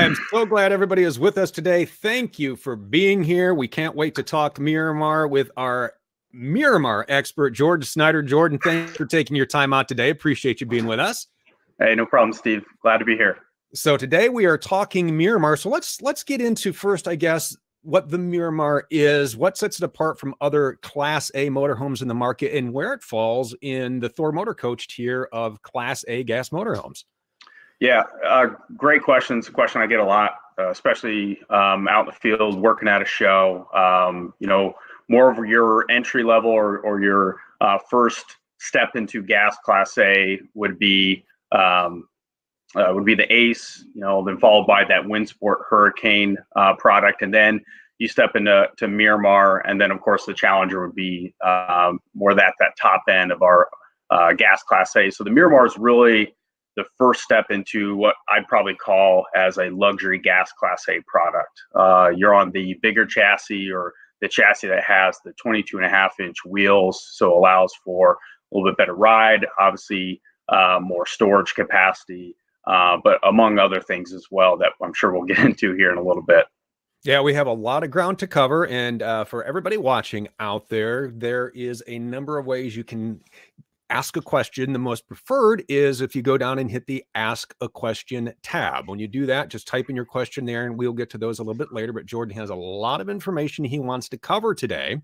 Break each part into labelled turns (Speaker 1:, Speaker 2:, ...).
Speaker 1: I am so glad everybody is with us today. Thank you for being here. We can't wait to talk Miramar with our Miramar expert, George Snyder. Jordan, thanks for taking your time out today. Appreciate you being with us.
Speaker 2: Hey, no problem, Steve. Glad to be here.
Speaker 1: So today we are talking Miramar. So let's let's get into first, I guess, what the Miramar is, what sets it apart from other Class A motorhomes in the market, and where it falls in the Thor Motor Coach tier of Class A gas motorhomes.
Speaker 2: Yeah, uh, great questions. A question I get a lot, uh, especially um, out in the field working at a show. Um, you know, more of your entry level or, or your uh, first step into gas Class A would be um, uh, would be the Ace, you know, then followed by that Windsport Hurricane uh, product, and then you step into to Miramar, and then of course the Challenger would be um, more that that top end of our uh, gas Class A. So the Miramar is really the first step into what I'd probably call as a luxury gas Class A product. Uh, you're on the bigger chassis or the chassis that has the 22 and a half inch wheels, so allows for a little bit better ride, obviously uh, more storage capacity, uh, but among other things as well that I'm sure we'll get into here in a little bit.
Speaker 1: Yeah, we have a lot of ground to cover. And uh, for everybody watching out there, there is a number of ways you can ask a question. The most preferred is if you go down and hit the ask a question tab. When you do that, just type in your question there and we'll get to those a little bit later. But Jordan has a lot of information he wants to cover today.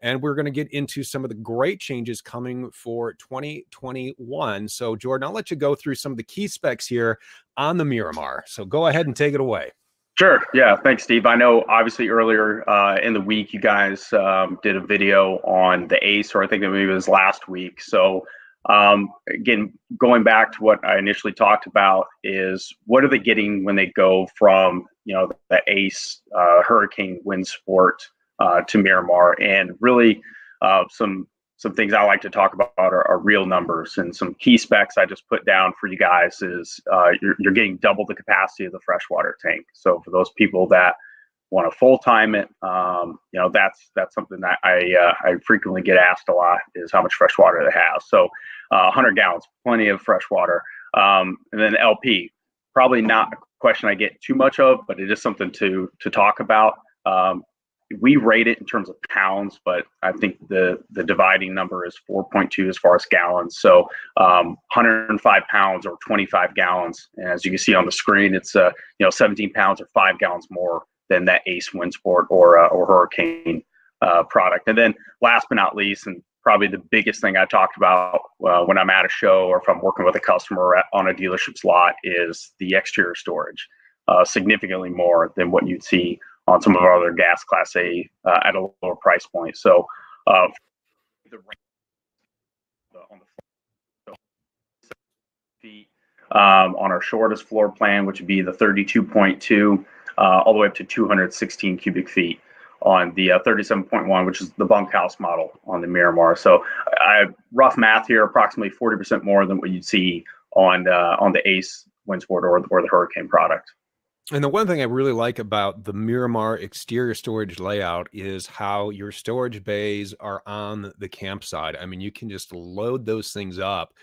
Speaker 1: And we're going to get into some of the great changes coming for 2021. So, Jordan, I'll let you go through some of the key specs here on the Miramar. So, go ahead and take it away.
Speaker 2: Sure. Yeah. Thanks, Steve. I know obviously earlier uh, in the week you guys um, did a video on the ACE, or I think maybe it was last week. So um, again, going back to what I initially talked about is what are they getting when they go from you know the ACE uh, Hurricane Windsport uh, to Miramar, and really uh, some some things I like to talk about are, are, real numbers and some key specs I just put down for you guys is uh, you're, you're getting double the capacity of the freshwater tank. So for those people that want to full time it, um, you know that's that's something that I uh, I frequently get asked a lot is how much freshwater they have. So uh, 100 gallons, plenty of freshwater. Um, and then LP, probably not a question I get too much of, but it is something to to talk about. Um, we rate it in terms of pounds, but I think the the dividing number is 4.2 as far as gallons. So um, 105 pounds or 25 gallons. And as you can see on the screen, it's uh, you know 17 pounds or five gallons more than that Ace Windsport or uh, or Hurricane uh, product. And then last but not least, and probably the biggest thing I talked about uh, when I'm at a show or if I'm working with a customer at, on a dealership's lot is the exterior storage, uh, significantly more than what you'd see on some of our other gas class A uh, at a lower price point. So uh, the on the feet um, on our shortest floor plan, which would be the 32.2, uh, all the way up to 216 cubic feet on the uh, 37.1, which is the bunkhouse model on the Miramar. So I rough math here, approximately 40% more than what you'd see on uh, on the Ace Windsport or, or the Hurricane product.
Speaker 1: And the one thing I really like about the Miramar exterior storage layout is how your storage bays are on the campsite. I mean, you can just load those things up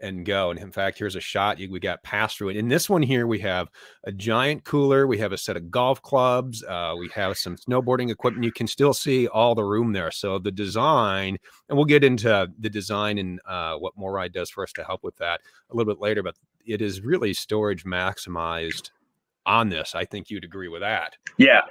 Speaker 1: and go. And in fact, here's a shot we got passed through it. In this one here, we have a giant cooler. We have a set of golf clubs. Uh, we have some snowboarding equipment. You can still see all the room there. So the design, and we'll get into the design and uh, what MORryde does for us to help with that a little bit later. But it is really storage maximized on this. I think you'd agree with that.
Speaker 2: Yeah,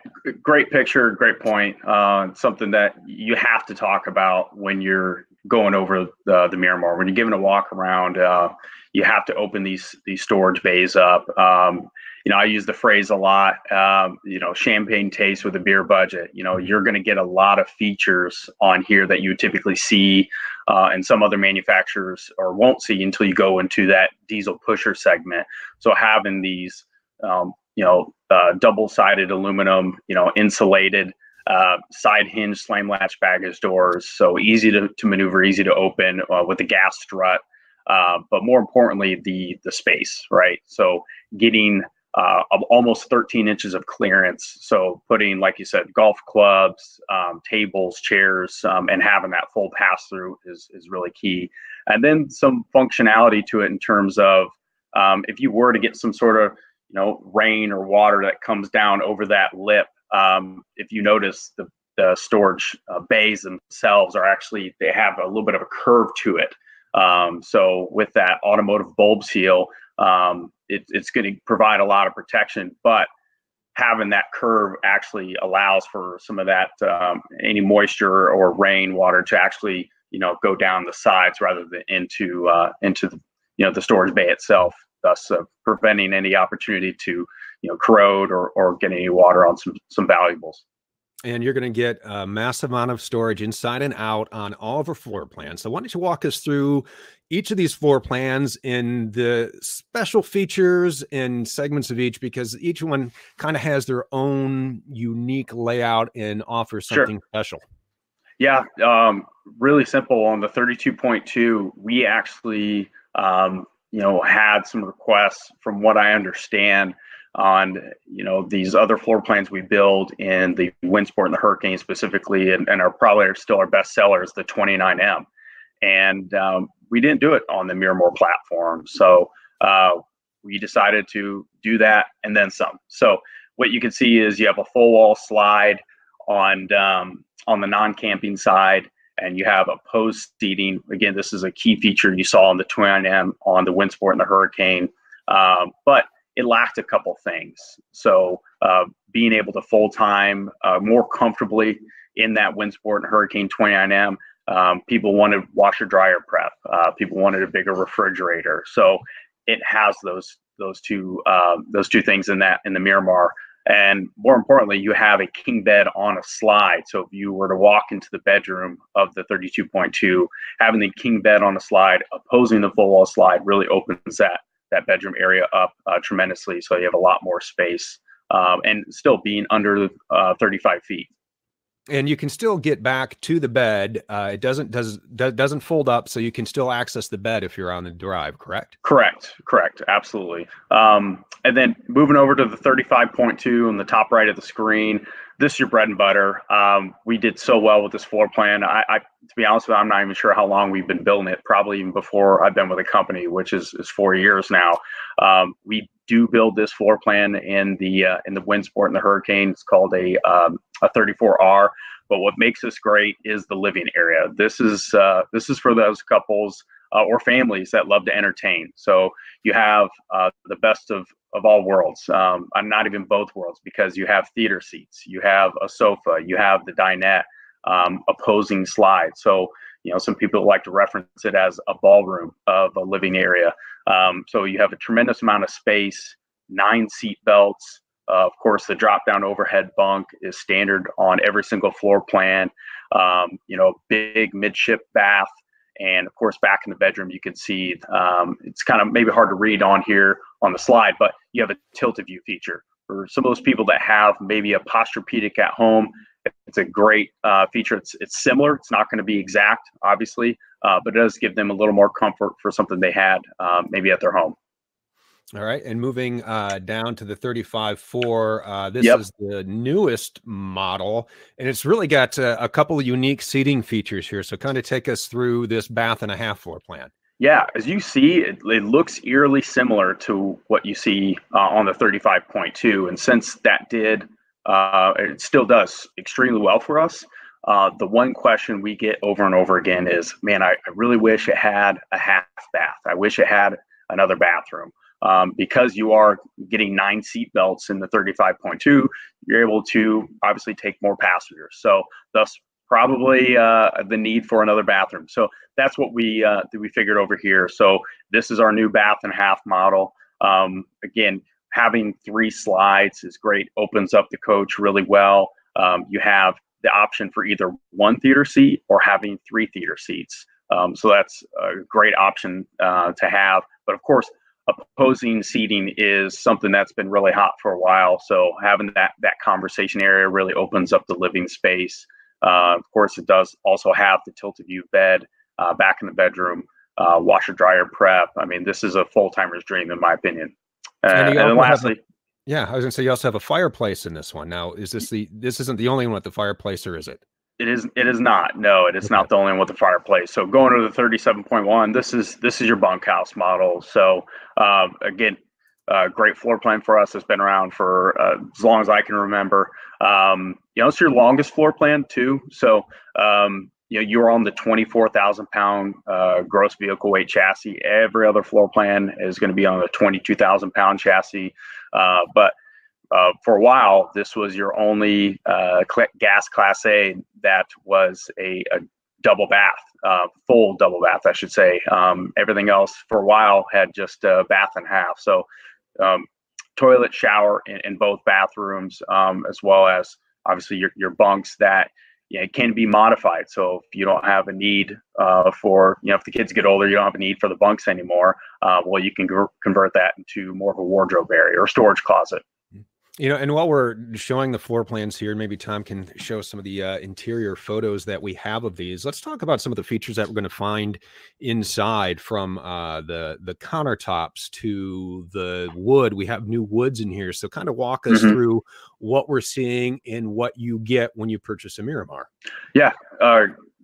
Speaker 2: great picture, great point. Uh, something that you have to talk about when you're going over the, the Miramar. When you're giving a walk around, uh, you have to open these these storage bays up. Um, you know, I use the phrase a lot. Um, you know, champagne taste with a beer budget. You know, you're going to get a lot of features on here that you typically see uh, and some other manufacturers or won't see until you go into that diesel pusher segment. So having these um, you know, uh, double-sided aluminum, you know, insulated uh, side hinge slam latch baggage doors, so easy to, to maneuver, easy to open uh, with the gas strut. Uh, but more importantly, the the space, right? So getting uh, almost 13 inches of clearance. So putting, like you said, golf clubs, um, tables, chairs, um, and having that full pass through is is really key. And then some functionality to it in terms of um, if you were to get some sort of you know rain or water that comes down over that lip. Um, if you notice, the the storage uh, bays themselves are actually they have a little bit of a curve to it. Um, so with that automotive bulb seal, um, it, it's going to provide a lot of protection, but having that curve actually allows for some of that um, any moisture or rain water to actually you know go down the sides rather than into uh, into the you know the storage bay itself thus uh, preventing any opportunity to you know corrode or, or get any water on some some valuables
Speaker 1: and you're going to get a massive amount of storage inside and out on all of our floor plans. So why don't you walk us through each of these floor plans in the special features and segments of each, because each one kind of has their own unique layout and offers something sure. special.
Speaker 2: Yeah, um, really simple. On the 32.2, we actually, um, you know, had some requests from what I understand on you know these other floor plans we build in the Windsport and the Hurricane specifically, and, and are probably still our best sellers, the 29M. And um, we didn't do it on the Miramar platform, so uh, we decided to do that and then some. So what you can see is you have a full wall slide on um, on the non-camping side, and you have opposed seating. Again, this is a key feature you saw on the 29M on the Windsport and the Hurricane. Um, but it lacked a couple things. So uh, being able to full time uh, more comfortably in that Windsport and Hurricane 29M, um, people wanted washer dryer prep. Uh, people wanted a bigger refrigerator. So it has those those two uh, those two things in that in the Miramar. And more importantly, you have a king bed on a slide. So if you were to walk into the bedroom of the 32.2, having the king bed on a slide, opposing the full wall slide, really opens that that bedroom area up uh, tremendously. So you have a lot more space um, and still being under uh, 35 feet.
Speaker 1: And you can still get back to the bed. Uh, it doesn't does doesn't fold up, so you can still access the bed if you're on the drive. Correct.
Speaker 2: Correct. Correct. Absolutely. Um, and then moving over to the 35.2 on the top right of the screen, this is your bread and butter. Um, we did so well with this floor plan. I, I, to be honest with you, I'm not even sure how long we've been building it. Probably even before I've been with the company, which is, is four years now. Um, we do build this floor plan in the uh, in the Windsport and the Hurricane. It's called a um, a 34R. But what makes this great is the living area. This is uh, this is for those couples uh, or families that love to entertain. So you have uh, the best of of all worlds. Um, I'm not even both worlds because you have theater seats, you have a sofa, you have the dinette, um, opposing slide. So you know some people like to reference it as a ballroom of a living area. Um, so you have a tremendous amount of space, nine seat belts. Uh, of course, the drop-down overhead bunk is standard on every single floor plan. Um, you know, big midship bath and of course, back in the bedroom, you can see um, it's kind of maybe hard to read on here on the slide, but you have a tilted view feature. For some of those people that have maybe a Posturepedic at home, it's a great uh, feature. It's, it's similar. It's not going to be exact, obviously, uh, but it does give them a little more comfort for something they had uh, maybe at their home.
Speaker 1: All right, and moving uh, down to the 35.4, uh, this yep. is the newest model, and it's really got uh, a couple of unique seating features here. So, kind of take us through this bath and a half floor plan.
Speaker 2: Yeah, as you see, it, it looks eerily similar to what you see uh, on the 35.2, and since that did, uh, it still does extremely well for us. Uh, the one question we get over and over again is, man, I, I really wish it had a half bath. I wish it had another bathroom um, because you are getting nine seat belts in the 35.2 you're able to obviously take more passengers. So thus probably uh, the need for another bathroom. So that's what we uh, we figured over here. So this is our new bath and half model. Um, again having three slides is great. Opens up the coach really well. Um, you have the option for either one theater seat or having three theater seats. Um, so that's a great option uh, to have. But of course opposing seating is something that's been really hot for a while. So having that that conversation area really opens up the living space. Uh, of course, it does also have the tilted view bed uh, back in the bedroom, uh, washer dryer prep. I mean, this is a full timer's dream in my opinion. Uh, and, and then lastly.
Speaker 1: A, yeah, I was gonna say you also have a fireplace in this one. Now, is this the this isn't the only one with the fireplace, or is it?
Speaker 2: It is. It is not. No, it is okay. not the only one with the fireplace. So going to the thirty-seven point one, this is this is your bunkhouse model. So um, again, uh, great floor plan for us. It's been around for uh, as long as I can remember. Um, you know, it's your longest floor plan too. So, um, you know, you're on the 24,000 pound uh, gross vehicle weight chassis. Every other floor plan is going to be on a 22,000 pound chassis. Uh, but uh, for a while, this was your only uh, gas class A that was a, a double bath, uh, full double bath, I should say. Um, everything else for a while had just a bath and half. So, um, toilet, shower in, in both bathrooms, um, as well as obviously your, your bunks that you know, can be modified. So if you don't have a need uh, for, you know, if the kids get older, you don't have a need for the bunks anymore. Uh, well, you can convert that into more of a wardrobe area or storage closet.
Speaker 1: You know, and while we're showing the floor plans here, maybe Tom can show some of the uh, interior photos that we have of these. Let's talk about some of the features that we're going to find inside, from uh, the the countertops to the wood. We have new woods in here, so kind of walk us mm-hmm. through what we're seeing and what you get when you purchase a Miramar.
Speaker 2: Yeah, uh,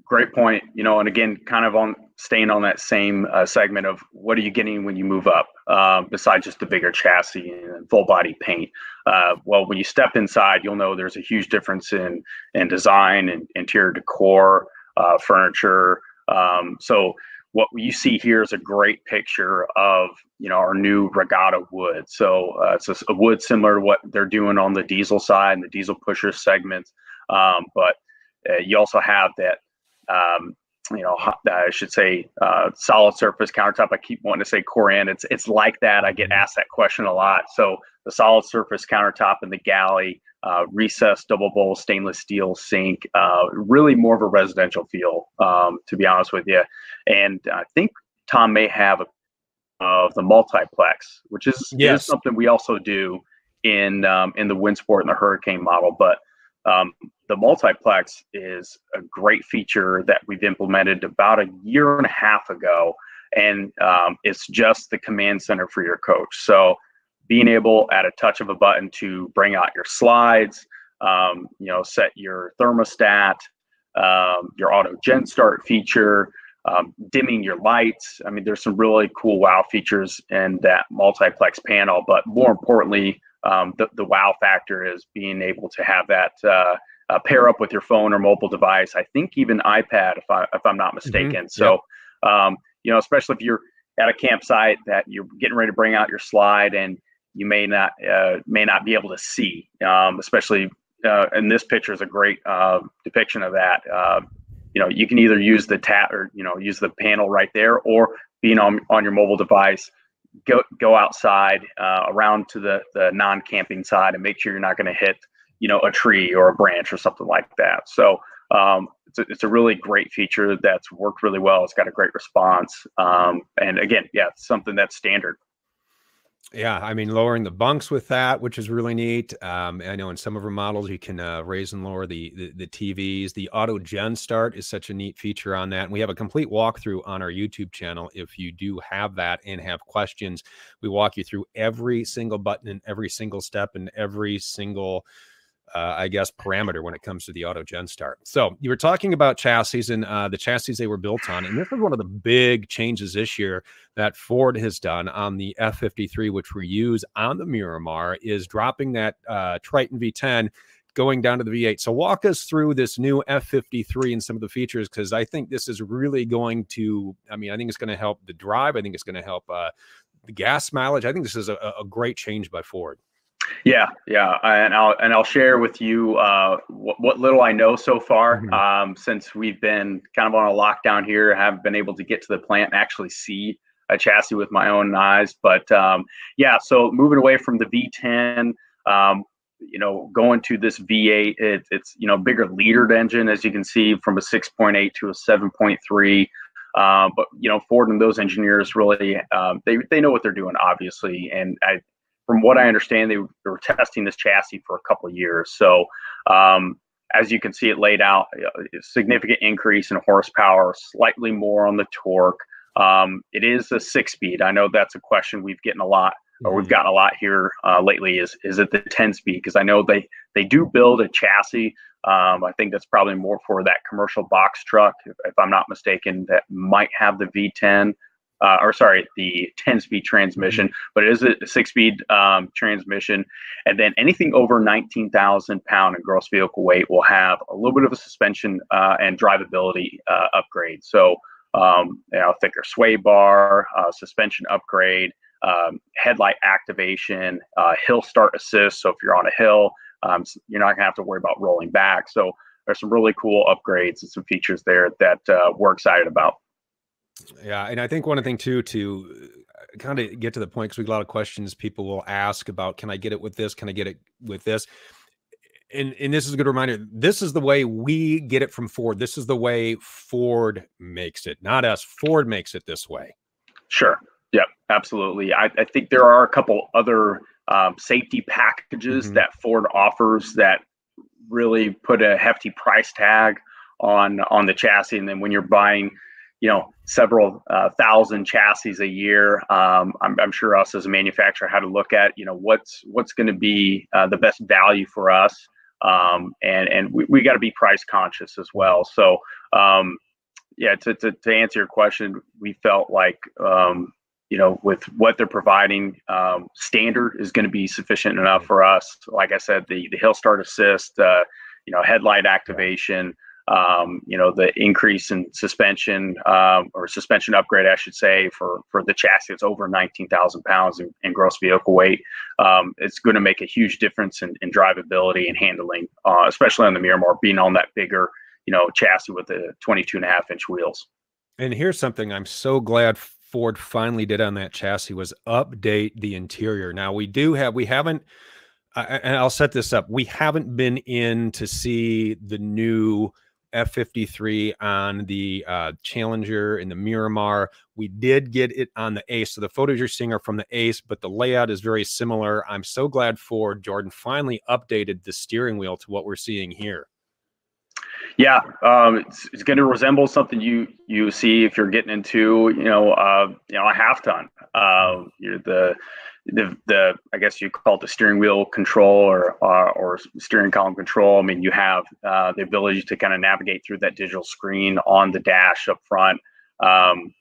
Speaker 2: great point. You know, and again, kind of on staying on that same uh, segment of what are you getting when you move up, uh, besides just the bigger chassis and full body paint. Uh, well, when you step inside, you'll know there's a huge difference in in design and interior decor, uh, furniture. Um, so what you see here is a great picture of you know our new regatta wood. So uh, it's a, a, wood similar to what they're doing on the diesel side and the diesel pusher segments, um, but uh, you also have that um, you know, I should say, uh, solid surface countertop. I keep wanting to say Corian. It's it's like that. I get asked that question a lot. So the solid surface countertop in the galley, uh, recessed double bowl stainless steel sink, uh, really more of a residential feel, um, to be honest with you. And I think Tom may have a, of the multiplex, which is, yes. is something we also do in um, in the Windsport and the Hurricane model, but um, the multiplex is a great feature that we've implemented about a year and a half ago, and um, it's just the command center for your coach. So being able at a touch of a button to bring out your slides, um, you know, set your thermostat, um, your auto gen start feature, um, dimming your lights. I mean, there's some really cool wow features in that multiplex panel, but more importantly, um, the, the wow factor is being able to have that uh, uh, pair up with your phone or mobile device. I think even iPad, if I if I'm not mm-hmm. mistaken. Mm-hmm. So, um, you know, especially if you're at a campsite that you're getting ready to bring out your slide and you may not uh, may not be able to see, um, especially uh, and this picture is a great uh, depiction of that. Uh, you know, you can either use the tab or you know use the panel right there, or being on on your mobile device, go go outside uh, around to the the non camping side and make sure you're not going to hit you know a tree or a branch or something like that. So um, it's, a, it's a really great feature that's worked really well. It's got a great response, um, and again, yeah, it's something that's standard.
Speaker 1: Yeah, I mean, lowering the bunks with that, which is really neat. Um, I know in some of our models you can uh, raise and lower the, the, the TVs. The auto gen start is such a neat feature on that. And we have a complete walkthrough on our YouTube channel. If you do have that and have questions, we walk you through every single button and every single step and every single uh, I guess, parameter when it comes to the auto gen start. So you were talking about chassis and uh, the chassis they were built on, and this is one of the big changes this year that Ford has done on the F53, which we use on the Miramar, is dropping that uh, Triton V10 going down to the V8. So walk us through this new F53 and some of the features because I think this is really going to. I mean, I think it's going to help the drive. I think it's going to help uh, the gas mileage. I think this is a, a great change by Ford.
Speaker 2: Yeah, yeah, and I'll and I'll share with you uh, what, what, little I know so far. Mm-hmm. Um, since we've been kind of on a lockdown here, I haven't been able to get to the plant and actually see a chassis with my own eyes. But um, yeah, so moving away from the V10, um, you know, going to this V8, it, it's you know bigger leadered engine as you can see from a 6.8 to a 7.3. Uh, but you know, Ford and those engineers really um, they they know what they're doing, obviously, and I from what I understand, they were testing this chassis for a couple of years. So, um, as you can see it laid out, a significant increase in horsepower, slightly more on the torque. Um, it is a six speed. I know that's a question we've getting a lot, or we've mm-hmm. gotten a lot here uh, lately. Is is it the 10 speed? Because I know they they do build a chassis. Um, I think that's probably more for that commercial box truck, if, if I'm not mistaken, that might have the V10 uh, or sorry, the 10 speed transmission, mm-hmm. but it is a six speed um, transmission. And then anything over 19,000 pound in gross vehicle weight will have a little bit of a suspension uh, and drivability uh, upgrade. So, um, you know, thicker sway bar, uh, suspension upgrade, um, headlight activation, uh, hill start assist. So if you're on a hill, um, you're not gonna have to worry about rolling back. So there's some really cool upgrades and some features there that uh, we're excited about.
Speaker 1: Yeah, and I think one of the things too to uh, kind of get to the point because we get a lot of questions people will ask about can I get it with this? Can I get it with this? And and this is a good reminder. This is the way we get it from Ford. This is the way Ford makes it, not us. Ford makes it this way.
Speaker 2: Sure. Yep. Absolutely. I, I think there are a couple other um, safety packages mm-hmm. that Ford offers that really put a hefty price tag on on the chassis. And then when you're buying you know several uh, thousand chassis a year. Um, I'm, I'm, sure us as a manufacturer had to look at you know what's what's going to be uh, the best value for us, um, and and we, we got to be price conscious as well. So um, yeah, to, to, to answer your question, we felt like um, you know with what they're providing, um, standard is going to be sufficient enough for us. Like I said, the the hill start assist, uh, you know, headlight activation um, you know, the increase in suspension um, or suspension upgrade, I should say, for for the chassis that's over 19,000 pounds in, in, gross vehicle weight, um, it's going to make a huge difference in, in drivability and handling, uh, especially on the Miramar, being on that bigger, you know, chassis with the 22 and a half inch wheels.
Speaker 1: And here's something I'm so glad Ford finally did on that chassis was update the interior. Now we do have we haven't. Uh, and I'll set this up. We haven't been in to see the new F53 on the uh, Challenger and the Miramar. We did get it on the Ace. So the photos you're seeing are from the Ace, but the layout is very similar. I'm so glad Ford Jordan finally updated the steering wheel to what we're seeing here.
Speaker 2: Yeah, um, it's, it's going to resemble something you you see if you're getting into you know uh, you know a half ton. Uh, the the the I guess you call it the steering wheel control or uh, or steering column control. I mean, you have uh, the ability to kind of navigate through that digital screen on the dash up front um,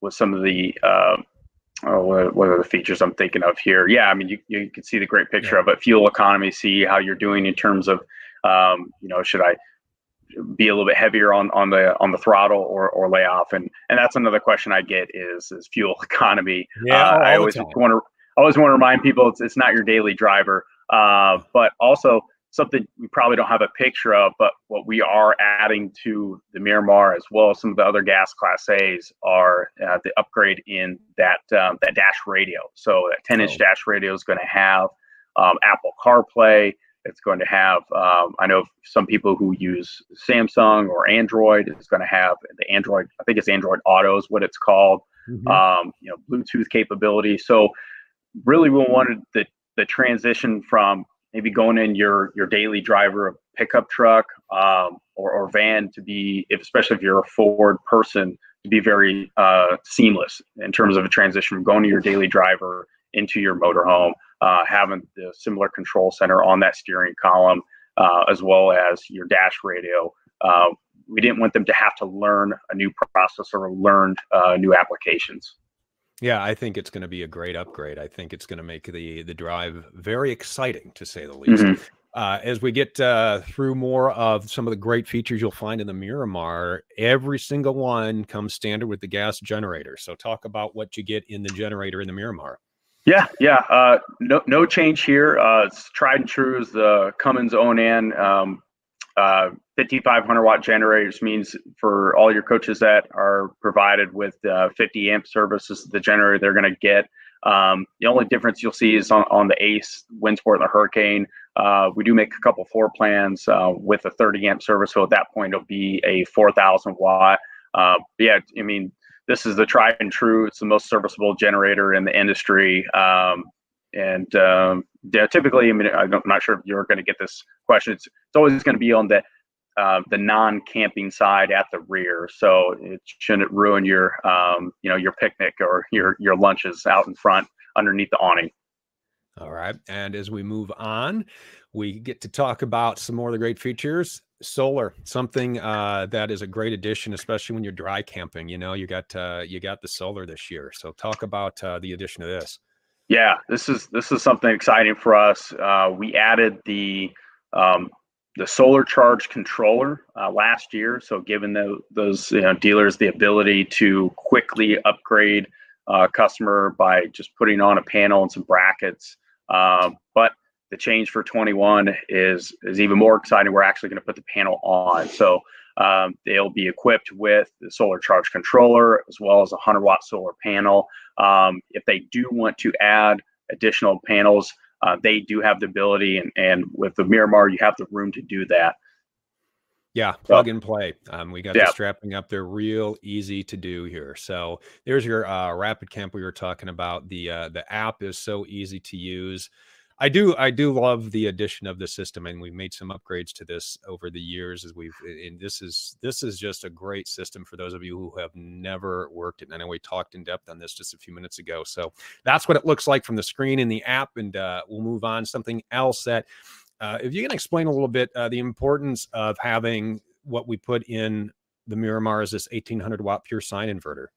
Speaker 2: with some of the uh, oh, what, are the features I'm thinking of here? Yeah, I mean, you, you can see the great picture yeah. of it. Fuel economy, see how you're doing in terms of, um, you know, should I be a little bit heavier on, on the on the throttle or, or lay off? And and that's another question I get is is fuel economy. Yeah, uh, I always want to always want to remind people it's, it's not your daily driver, uh, but also something we probably don't have a picture of, but what we are adding to the Miramar as well as some of the other gas class A's are uh, the upgrade in that um, that dash radio. So that 10 inch oh. dash radio is going to have um, Apple CarPlay. It's going to have, um, I know some people who use Samsung or Android, it's going to have the Android, I think it's Android Auto is what it's called, mm-hmm. um, you know, Bluetooth capability. So really we wanted the the transition from maybe going in your your daily driver pickup truck um, or, or van to be if, especially if you're a Ford person to be very uh, seamless in terms of a transition from going to your daily driver into your motorhome uh, having the similar control center on that steering column uh, as well as your dash radio. Uh, we didn't want them to have to learn a new process or learn uh, new applications
Speaker 1: yeah, I think it's going to be a great upgrade. I think it's going to make the the drive very exciting, to say the least. Mm-hmm. Uh, as we get uh, through more of some of the great features you'll find in the Miramar, every single one comes standard with the gas generator. So, talk about what you get in the generator in the Miramar.
Speaker 2: Yeah, yeah, uh, no, no change here. Uh, it's tried and true as the Cummins Onan um, uh, 5500 watt generators means for all your coaches that are provided with uh, 50 amp services, the generator they're going to get. Um, the only difference you'll see is on, on the Ace, Windsport, and the Hurricane. Uh, we do make a couple floor plans uh, with a 30 amp service, so at that point it'll be a 4,000 watt. Uh, yeah, I mean this is the tried and true. It's the most serviceable generator in the industry. Um, and um, yeah, typically, I mean, I'm not sure if you're going to get this question. It's, it's always going to be on the uh, the non-camping side at the rear, so it shouldn't ruin your um, you know your picnic or your your lunches out in front underneath the awning.
Speaker 1: All right, and as we move on, we get to talk about some more of the great features. Solar something uh, that is a great addition especially when you're dry camping. You know you got uh, you got the solar this year. So talk about uh, the addition of this
Speaker 2: yeah this is this is something exciting for us. Uh, we added the um, the solar charge controller uh, last year. So giving the, those you know, dealers the ability to quickly upgrade a uh, customer by just putting on a panel and some brackets. Um, but the change for 21 is is even more exciting. We're actually going to put the panel on, so um, they'll be equipped with the solar charge controller as well as a 100 watt solar panel. Um, if they do want to add additional panels, uh, they do have the ability, and, and with the Miramar, you have the room to do that.
Speaker 1: Yeah, plug and play. Um, we got yeah. the strapping up there, real easy to do here. So there's your uh, Rapid Camp we were talking about. The uh, the app is so easy to use. I do I do love the addition of the system, and we've made some upgrades to this over the years. As we've and this is this is just a great system for those of you who have never worked it. And I know we talked in depth on this just a few minutes ago. So that's what it looks like from the screen in the app, and uh, we'll move on something else that. Uh, if you can explain a little bit uh, the importance of having what we put in the Miramar is this 1800 watt pure sine inverter.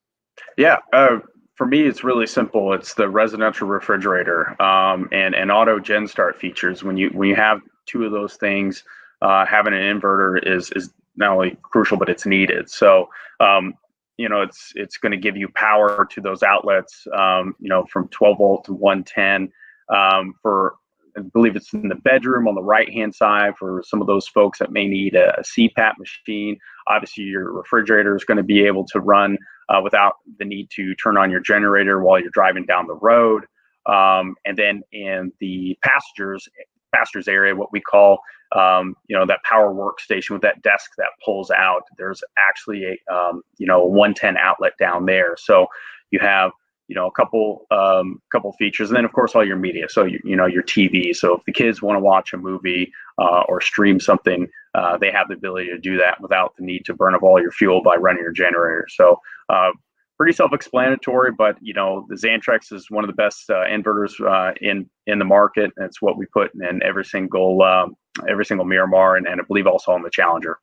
Speaker 2: Yeah, uh, for me, it's really simple. It's the residential refrigerator um, and and auto gen start features. When you when you have two of those things, uh, having an inverter is is not only crucial but it's needed. So um, you know it's it's going to give you power to those outlets. Um, you know from 12 volt to 110 um, for I believe it's in the bedroom on the right hand side for some of those folks that may need a, a CPAP machine. Obviously, your refrigerator is going to be able to run uh, without the need to turn on your generator while you're driving down the road. Um, and then in the passengers passengers area, what we call um, you know that power workstation with that desk that pulls out. There's actually a um, you know 110 outlet down there, so you have you know a couple um, couple features and then of course all your media so you, you know your tv so if the kids want to watch a movie uh, or stream something uh, they have the ability to do that without the need to burn up all your fuel by running your generator so uh, pretty self-explanatory but you know the Xantrex is one of the best uh, inverters uh, in in the market it's what we put in every single um, every single miramar and, and i believe also on the challenger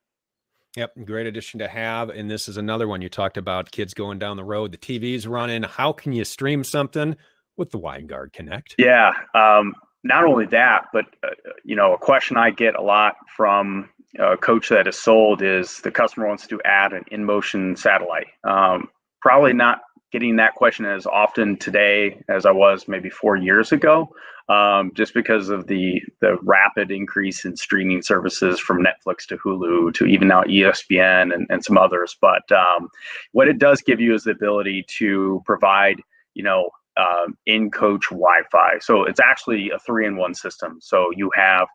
Speaker 1: Yep, great addition to have. And this is another one you talked about kids going down the road, the TV's running. How can you stream something with the Winegard Connect?
Speaker 2: Yeah, um, not only that, but uh, you know, a question I get a lot from a coach that is sold is the customer wants to add an in-motion satellite. Um, probably not getting that question as often today as I was maybe four years ago, um, just because of the the rapid increase in streaming services from Netflix to Hulu to even now ESPN and, and some others. But um, what it does give you is the ability to provide, you know, um, in coach Wi-Fi. So it's actually a three-in-one system. So you have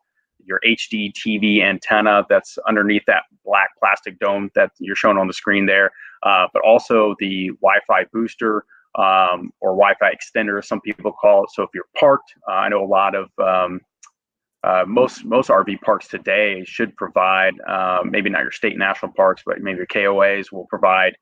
Speaker 2: your HD TV antenna that's underneath that black plastic dome that you're shown on the screen there, uh, but also the Wi-Fi booster um, or Wi-Fi extender, as some people call it. So if you're parked, uh, I know a lot of um, uh, most most RV parks today should provide um, maybe not your state national parks, but maybe your KOAs will provide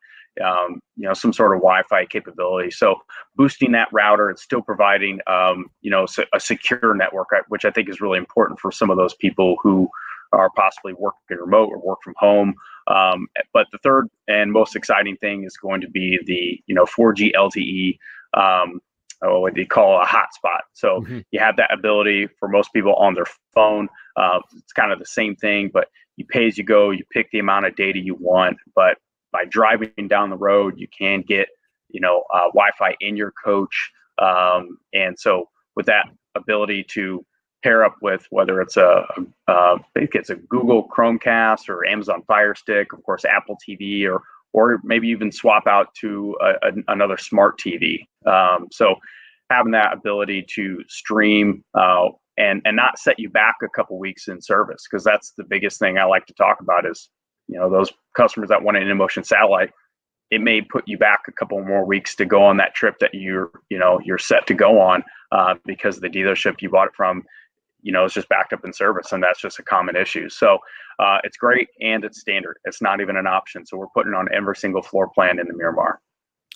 Speaker 2: um, you know some sort of Wi-Fi capability. So boosting that router and still providing um, you know a secure network, which I think is really important for some of those people who are possibly working remote or work from home. Um, but the third and most exciting thing is going to be the you know 4G LTE. Um, what they call a hotspot. So mm-hmm. you have that ability for most people on their phone. Uh, it's kind of the same thing, but you pay as you go. You pick the amount of data you want, but by driving down the road, you can get you know uh, Wi-Fi in your coach, um, and so with that ability to pair up with whether it's a, a I think it's a Google Chromecast or Amazon Fire Stick, of course Apple TV, or or maybe even swap out to a, a, another smart TV. Um, so having that ability to stream uh, and and not set you back a couple weeks in service because that's the biggest thing I like to talk about is you know those customers that want an in-motion satellite it may put you back a couple more weeks to go on that trip that you're you know you're set to go on uh, because the dealership you bought it from you know is just backed up in service and that's just a common issue. So uh, it's great and it's standard. It's not even an option. So we're putting on every single floor plan in the miramar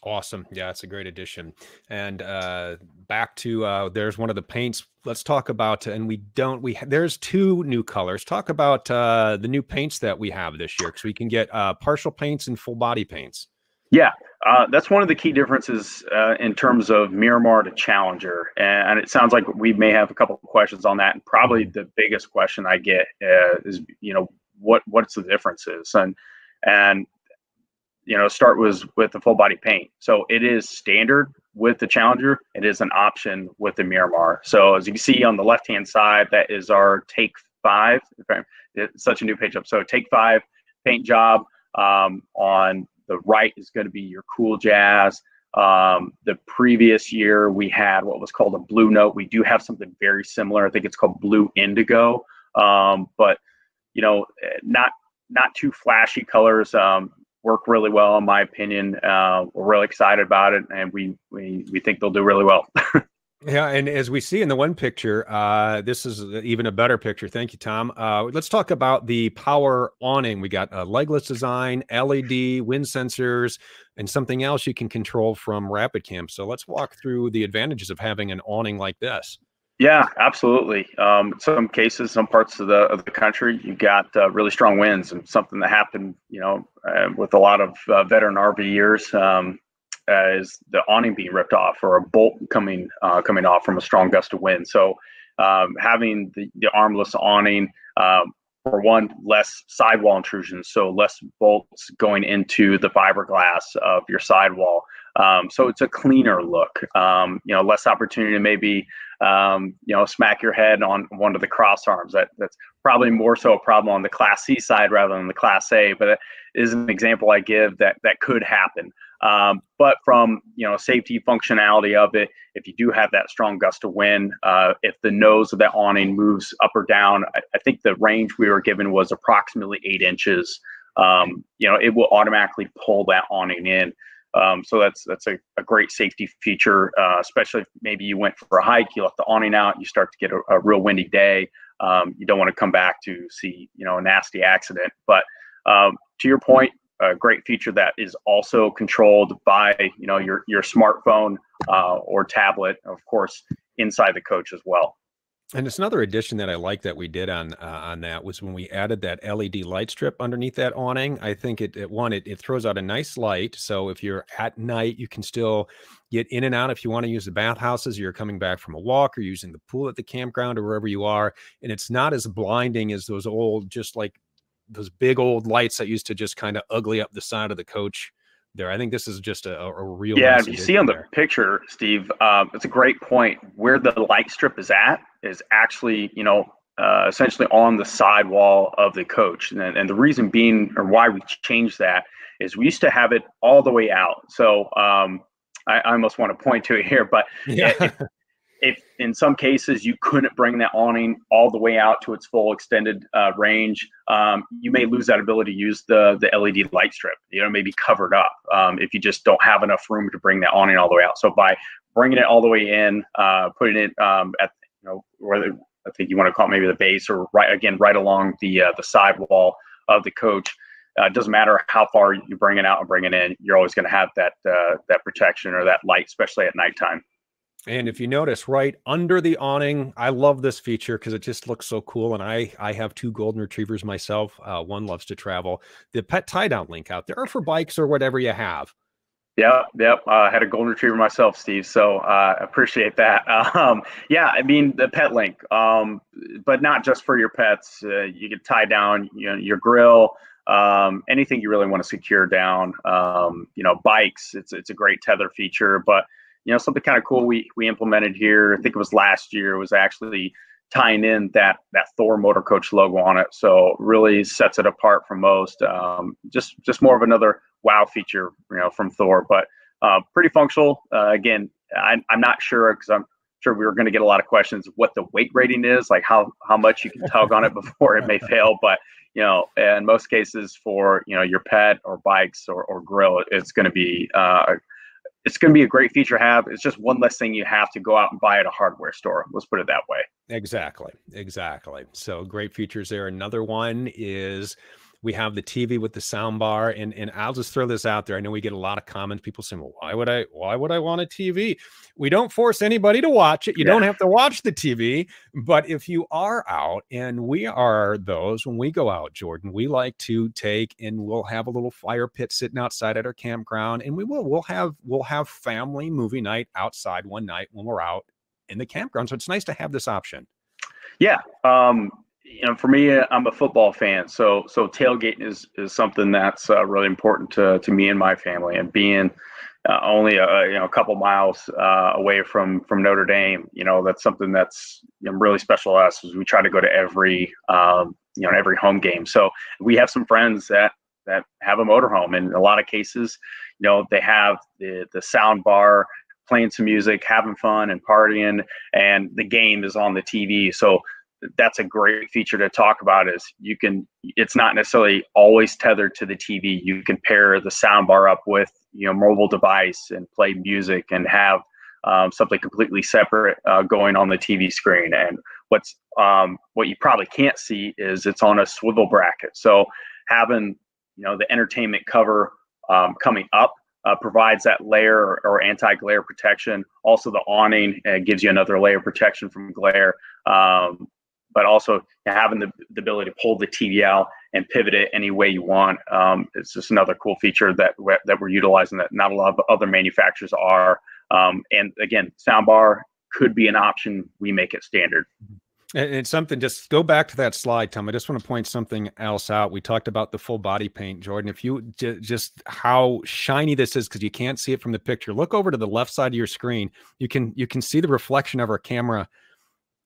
Speaker 1: Awesome. Yeah, it's a great addition. And uh, back to uh, there's one of the paints. Let's talk about and we don't we there's two new colors. Talk about uh, the new paints that we have this year because we can get uh, partial paints and full body paints.
Speaker 2: Yeah, uh, that's one of the key differences uh, in terms of Miramar to Challenger, and it sounds like we may have a couple of questions on that. And probably mm-hmm. the biggest question I get uh, is, you know, what what's the differences? And and you know, start was with the full body paint. So it is standard with the Challenger. It is an option with the Miramar. So as you can see on the left hand side, that is our Take Five. It's such a new page up. So Take Five paint job. Um, on the right is going to be your Cool Jazz. Um, the previous year we had what was called a Blue Note. We do have something very similar. I think it's called Blue Indigo. Um, but you know, not not too flashy colors. Um, work really well, in my opinion. Uh, we're really excited about it, and we we we think they'll do really well.
Speaker 1: yeah, and as we see in the one picture, uh, this is even a better picture. Thank you, Tom. Uh, let's talk about the power awning. We got a legless design, LED, wind sensors, and something else you can control from Rapid Camp. So let's walk through the advantages of having an awning like this.
Speaker 2: Yeah, absolutely. Um, some cases, some parts of the of the country, you've got uh, really strong winds, and something that happened, you know, uh, with a lot of uh, veteran RV years, um, is the awning being ripped off or a bolt coming uh, coming off from a strong gust of wind. So, um, having the, the armless awning, um, for one, less sidewall intrusions, so less bolts going into the fiberglass of your sidewall. Um, so it's a cleaner look. Um, you know, less opportunity to maybe um, you know smack your head on one of the cross arms. That that's probably more so a problem on the Class C side rather than the Class A. But it is an example I give that that could happen. Um, but from you know safety functionality of it, if you do have that strong gust of wind, uh, if the nose of that awning moves up or down, I, I think the range we were given was approximately eight inches. Um, you know, it will automatically pull that awning in. Um, so that's that's a, a great safety feature, uh, especially if maybe you went for a hike, you left the awning out, you start to get a, a real windy day. Um, you don't want to come back to see you know a nasty accident. But um, to your point, a great feature that is also controlled by you know your your smartphone uh, or tablet, of course, inside the coach as well.
Speaker 1: And it's another addition that I like that we did on uh, on that was when we added that LED light strip underneath that awning. I think it, it one it, it throws out a nice light, so if you're at night, you can still get in and out if you want to use the bathhouses. You're coming back from a walk or using the pool at the campground or wherever you are, and it's not as blinding as those old, just like those big old lights that used to just kind of ugly up the side of the coach there. I think this is just a, a real.
Speaker 2: Yeah, nice you see on the there. picture, Steve, um, it's a great point. Where the light strip is at is actually, you know, uh, essentially on the sidewall of the coach. And, and the reason being, or why we changed that, is we used to have it all the way out. So um, I, I, almost want to point to it here, but yeah. if, if in some cases you couldn't bring that awning all the way out to its full extended uh, range, um, you may lose that ability to use the the LED light strip. You know, maybe covered up um, if you just don't have enough room to bring that awning all the way out. So by bringing it all the way in, uh, putting it um, at where I think you want to call it maybe the base or right again right along the uh, the sidewall of the coach. Uh, it doesn't matter how far you bring it out and bring it in, you're always going to have that uh, that protection or that light, especially at nighttime.
Speaker 1: And if you notice right under the awning, I love this feature because it just looks so cool. And I I have two golden retrievers myself. Uh, one loves to travel. The pet tie down link out there for bikes or whatever you have.
Speaker 2: Yep. Uh, I had a golden retriever myself, Steve. So uh, appreciate that. Um, yeah, I mean the pet link, um, but not just for your pets. Uh, you can tie down you know, your grill, um, anything you really want to secure down. Um, you know, bikes. It's it's a great tether feature, but you know something kind of cool we we implemented here i think it was last year was actually tying in that that thor motor coach logo on it. So really sets it apart from most. Um, just just more of another wow feature you know from thor but uh, pretty functional. Uh, again I, i'm not sure because i'm sure we were going to get a lot of questions what the weight rating is like how how much you can tug on it before it may fail but you know in most cases for you know your pet or bikes or, or grill it's going to be uh, it's going to be a great feature to have. It's just one less thing you have to go out and buy at a hardware store. Let's put it that way.
Speaker 1: Exactly. Exactly. So great features there. Another one is We have the TV with the sound bar, and and I'll just throw this out there. I know we get a lot of comments. People saying, "Well, why would I? Why would I want a TV?" We don't force anybody to watch it. You yeah. don't have to watch the TV. But if you are out, and we are those when we go out, Jordan, we like to take and we'll have a little fire pit sitting outside at our campground, and we will we'll have we'll have family movie night outside one night when we're out in the campground. So it's nice to have this option.
Speaker 2: Yeah. Um, you know, for me, I'm a football fan, so so tailgating is is something that's uh, really important to to me and my family. And being uh, only a you know a couple miles uh, away from from Notre Dame, you know, that's something that's you know, really special to us. Is we try to go to every um, you know every home game. So we have some friends that that have a motorhome. and In a lot of cases, you know, they have the the sound bar playing some music, having fun and partying, and the game is on the TV. So that's a great feature to talk about is you can it's not necessarily always tethered to the TV. You can pair the sound bar up with you know mobile device and play music and have um, something completely separate uh, going on the TV screen. And what's um, what you probably can't see is it's on a swivel bracket. So having you know the entertainment cover um, coming up uh, provides that layer or, or, anti-glare protection. Also, the awning uh, gives you another layer of protection from glare. Um, but also having the, the ability to pull the out and pivot it any way you want. Um, it's just another cool feature that we're, that we're utilizing that not a lot of other manufacturers are. Um, and again, soundbar could be an option. We make it standard.
Speaker 1: And it's something, just go back to that slide, Tom. I just want to point something else out. We talked about the full body paint, Jordan. If you just how shiny this is, because you can't see it from the picture, look over to the left side of your screen. You can you can see the reflection of our camera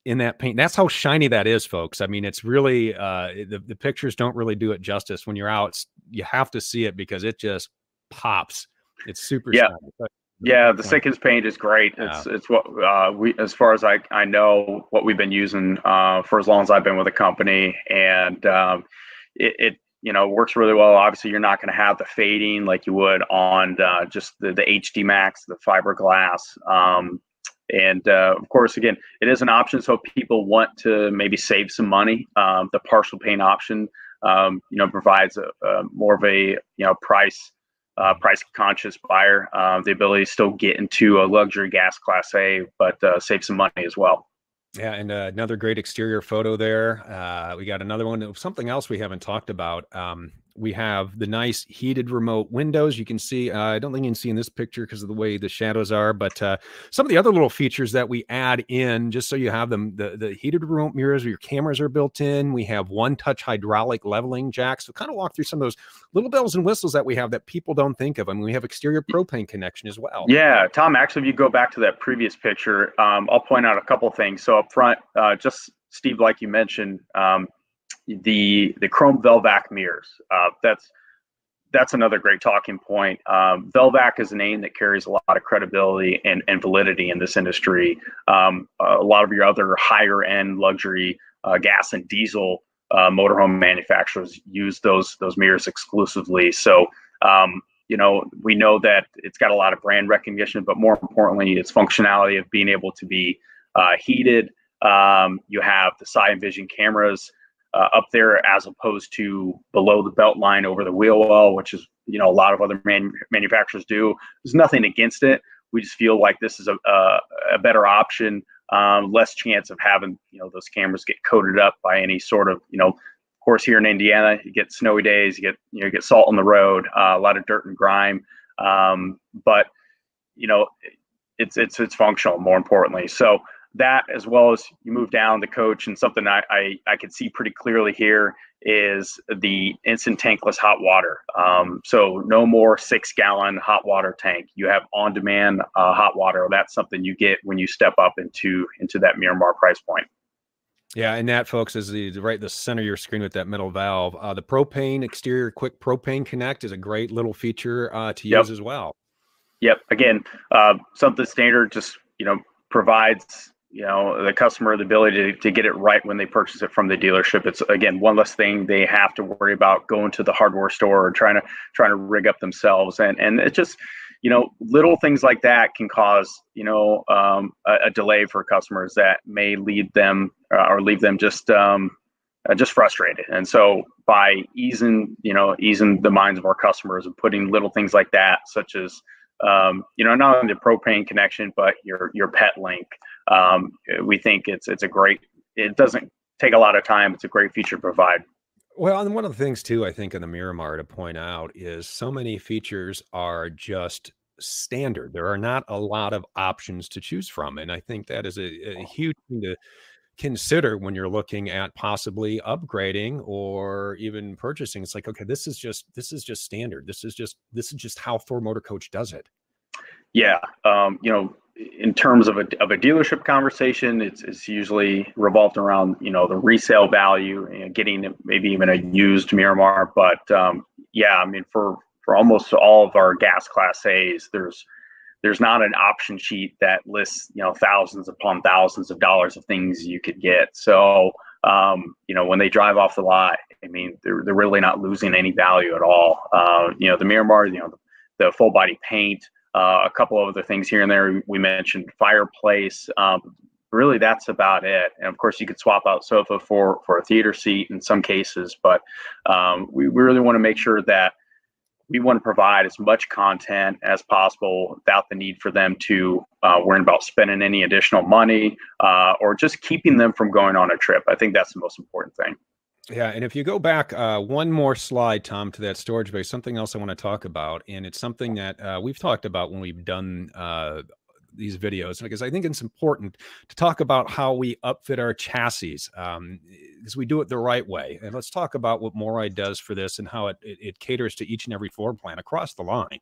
Speaker 1: in that paint. That's how shiny that is, folks. I mean, it's really uh, the the pictures don't really do it justice. When you're out, you have to see it because it just pops. It's super
Speaker 2: yeah. shiny. Yeah, the Sikkens paint is great. It's yeah. it's what uh, we, as far as I I know, what we've been using uh, for as long as I've been with the company, and um, it, it, you know works really well. Obviously, you're not going to have the fading like you would on uh, just the, the HD Max, the fiberglass. Um, and uh, of course, again, it is an option. So people want to maybe save some money. Um, the partial paint option, um, you know, provides a, a more of a you know price uh, price conscious buyer uh, the ability to still get into a luxury gas class A, but uh, save some money as well.
Speaker 1: Yeah, and uh, another great exterior photo there. Uh, we got another one. Something else we haven't talked about. Um, we have the nice heated remote windows. You can see, uh, I don't think you can see in this picture because of the way the shadows are, but uh, some of the other little features that we add in just so you have them the, the heated remote mirrors, where your cameras are built in. We have one touch hydraulic leveling jack. So, kind of walk through some of those little bells and whistles that we have that people don't think of. I mean, we have exterior propane connection as well.
Speaker 2: Yeah, Tom, actually, if you go back to that previous picture, um, I'll point out a couple things. So, up front, uh, just Steve, like you mentioned, um, the the chrome Velvac mirrors. Uh, that's that's another great talking point. Um, Velvac is a name that carries a lot of credibility and, and validity in this industry. Um, a lot of your other higher end luxury uh, gas and diesel uh, motorhome manufacturers use those those mirrors exclusively. So um, you know we know that it's got a lot of brand recognition, but more importantly, its functionality of being able to be uh, heated. Um, you have the side vision cameras uh, up there as opposed to below the belt line over the wheel well, which is you know a lot of other man- manufacturers do. There's nothing against it. We just feel like this is a, a, a better option, um, less chance of having you know those cameras get coated up by any sort of you know. Of course, here in Indiana, you get snowy days, you get you know you get salt on the road, uh, a lot of dirt and grime, um, but you know it's it's it's functional more importantly. So that as well as you move down the coach and something I, I, I could see pretty clearly here is the instant tankless hot water. Um, so no more six gallon hot water tank. You have on demand uh, hot water. That's something you get when you step up into into that Miramar price point.
Speaker 1: Yeah, and that, folks, is the right the center of your screen with that middle valve. Uh, the propane exterior quick propane connect is a great little feature uh, to use as well.
Speaker 2: Yep. Again, uh, something standard, just you know, provides you know the customer the ability to, to get it right when they purchase it from the dealership it's again one less thing they have to worry about going to the hardware store or trying to trying to rig up themselves and and it just you know little things like that can cause you know um, a, a, delay for customers that may lead them uh, or leave them just um, uh, just frustrated. And so by easing, you know, easing the minds of our customers and putting little things like that, such as, um, you know, not only the propane connection, but your your pet link, um, we think it's it's a great. It doesn't take a lot of time. It's a great feature to provide.
Speaker 1: Well, and one of the things too, I think in the Miramar to point out is so many features are just standard. There are not a lot of options to choose from, and I think that is a, a huge thing to consider when you're looking at possibly upgrading or even purchasing it's like okay this is just this is just standard this is just this is just how thor motor coach does it
Speaker 2: yeah um, you know in terms of a, of a dealership conversation it's, it's usually revolved around you know the resale value and getting maybe even a used miramar. But um, yeah i mean for for almost all of our gas class a's there's there's not an option sheet that lists you know thousands upon thousands of dollars of things you could get. So um, you know when they drive off the lot i mean they're, they're really not losing any value at all. Uh, you know the miramar you know the, the full body paint uh, a couple of other things here and there we mentioned fireplace um, really that's about it and of course you could swap out sofa for for a theater seat in some cases but um, we, we really want to make sure that we want to provide as much content as possible without the need for them to uh, worry about spending any additional money uh, or just keeping them from going on a trip. I think that's the most important thing.
Speaker 1: Yeah, and if you go back uh, one more slide, Tom, to that storage base, something else I want to talk about, and it's something that uh, we've talked about when we've done uh, these videos because I think it's important to talk about how we upfit our chassis um, because we do it the right way. And let's talk about what MORryde does for this and how it, it, it caters to each and every floor plan across the line.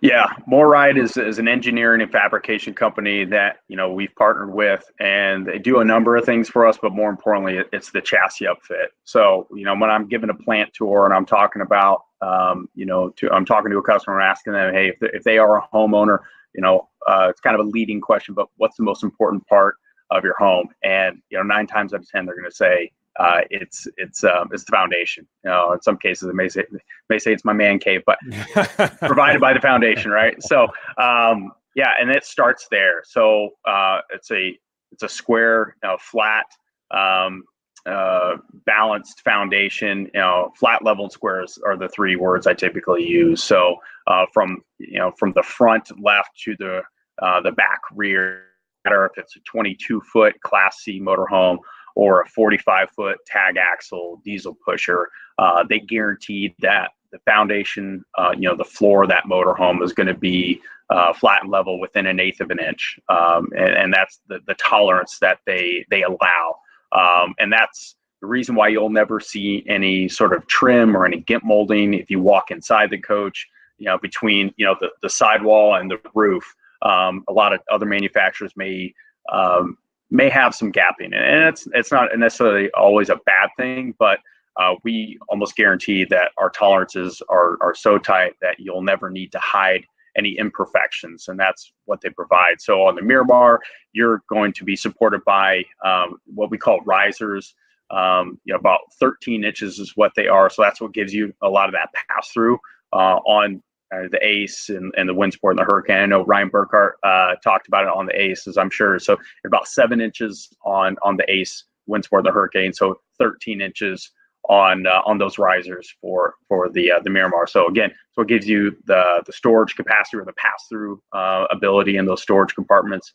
Speaker 2: Yeah, MORryde is, is an engineering and fabrication company that you know we've partnered with, and they do a number of things for us. But more importantly, it's the chassis upfit. So you know when I'm giving a plant tour and I'm talking about um, you know to I'm talking to a customer and asking them, hey, if, if they are a homeowner, you know, uh, it's kind of a leading question, but what's the most important part of your home? And you know, nine times out of ten, they're going to say uh, it's it's um, it's the foundation. You know, in some cases, it may say may say it's my man cave, but provided by the foundation, right? So um, yeah, and it starts there. So uh, it's a it's a square, you know, flat um, uh, balanced foundation. You know, flat leveled squares are the three words I typically use. So uh, from you know from the front left to the uh, the back rear, matter if it's a 22 foot Class C motorhome or a 45 foot tag axle diesel pusher, uh, they guarantee that the foundation, uh, you know, the floor of that motorhome is going to be uh, flat and level within an eighth of an inch, um, and, and, that's the, the tolerance that they they allow. Um, and that's the reason why you'll never see any sort of trim or any gimp molding if you walk inside the coach, you know, between, you know, the, the sidewall and the roof. Um, a lot of other manufacturers may um, may have some gapping, and it's it's not necessarily always a bad thing, but uh, we almost guarantee that our tolerances are are so tight that you'll never need to hide any imperfections, and that's what they provide. So on the Miramar, you're going to be supported by um, what we call risers. Um, you know, about 13 inches is what they are. So that's what gives you a lot of that pass through uh, on uh, the Ace and, and the Windsport and the Hurricane. I know Ryan Burkhart uh, talked about it on the Ace, as I'm sure. So about seven inches on on the Ace, wind Windsport, and the Hurricane. So 13 inches on uh, on those risers for for the uh, the Miramar. So again, so it gives you the the storage capacity or the pass through uh, ability in those storage compartments.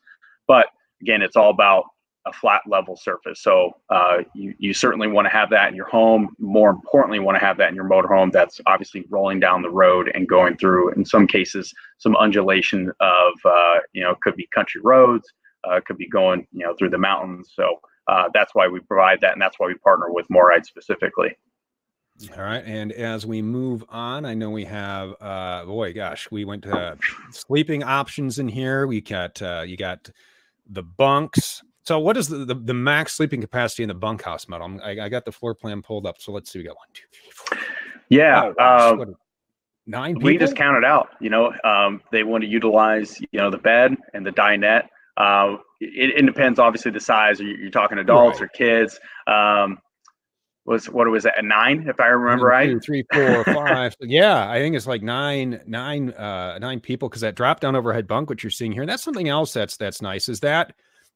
Speaker 2: But again, it's all about a flat level surface. So uh, you you certainly want to have that in your home. More importantly, want to have that in your motorhome. That's obviously rolling down the road and going through. In some cases, some undulation of uh, you know could be country roads, uh, could be going you know through the mountains. So uh, that's why we provide that, and that's why we partner with MORryde specifically.
Speaker 1: All right, and as we move on, I know we have, uh, boy, gosh, we went to sleeping options in here. We got, uh, you got the bunks. So, what is the, the, the max sleeping capacity in the bunkhouse model? I, I, got the floor plan pulled up. So let's see. We got one, two, three, four.
Speaker 2: Yeah, oh, gosh, um, nine. People? We just counted out. You know, um, they want to utilize, you know, the bed and the dinette uh, it, it, depends, obviously, the size. You're, you're talking adults right. or kids. Um, was what was it a nine if I remember One, right?
Speaker 1: Two, three, four, five. yeah, I think it's like nine, nine, uh, nine people because that drop down overhead bunk, what you're seeing here, and that's something else that's that's nice is that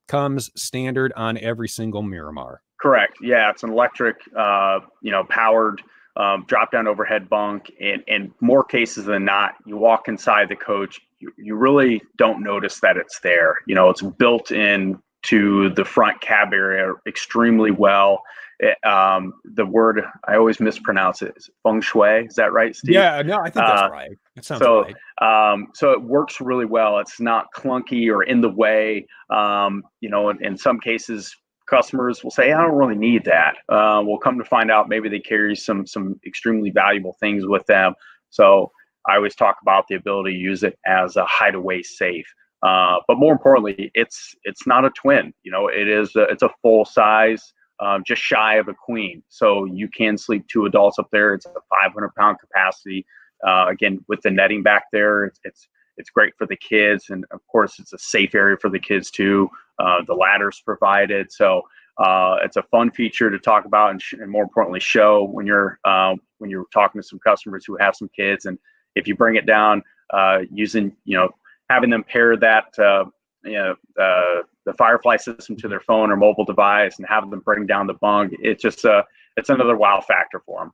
Speaker 1: comes standard on every single Miramar.
Speaker 2: Correct. Yeah, it's an electric, uh, you know, powered um, drop down overhead bunk. And in more cases than not, you walk inside the coach, you, you really don't notice that it's there. You know, it's built in to the front cab area extremely well. It, um, the word I always mispronounce it is feng shui. Is that right, Steve?
Speaker 1: Yeah, no, I think that's uh, right. So,
Speaker 2: right. Um, so it works really well. It's not clunky or in the way. Um, you know, in, in, some cases, customers will say, "I don't really need that." Uh, we'll come to find out maybe they carry some some extremely valuable things with them. So I always talk about the ability to use it as a hideaway safe. Uh, but more importantly, it's it's not a twin. You know, it is a, it's a full size, um, just shy of a queen. So you can sleep two adults up there. It's a 500 pound capacity. Uh, again, with the netting back there, it's, it's it's great for the kids, and of course, it's a safe area for the kids too. Uh, the ladders provided, so uh, it's a fun feature to talk about, and, sh- and more importantly, show when you're um, when you're talking to some customers who have some kids, and if you bring it down uh, using you know having them pair that uh, you know uh, the Firefly system to their phone or mobile device and have them bring down the bunk. It's just uh, it's another wow factor for them.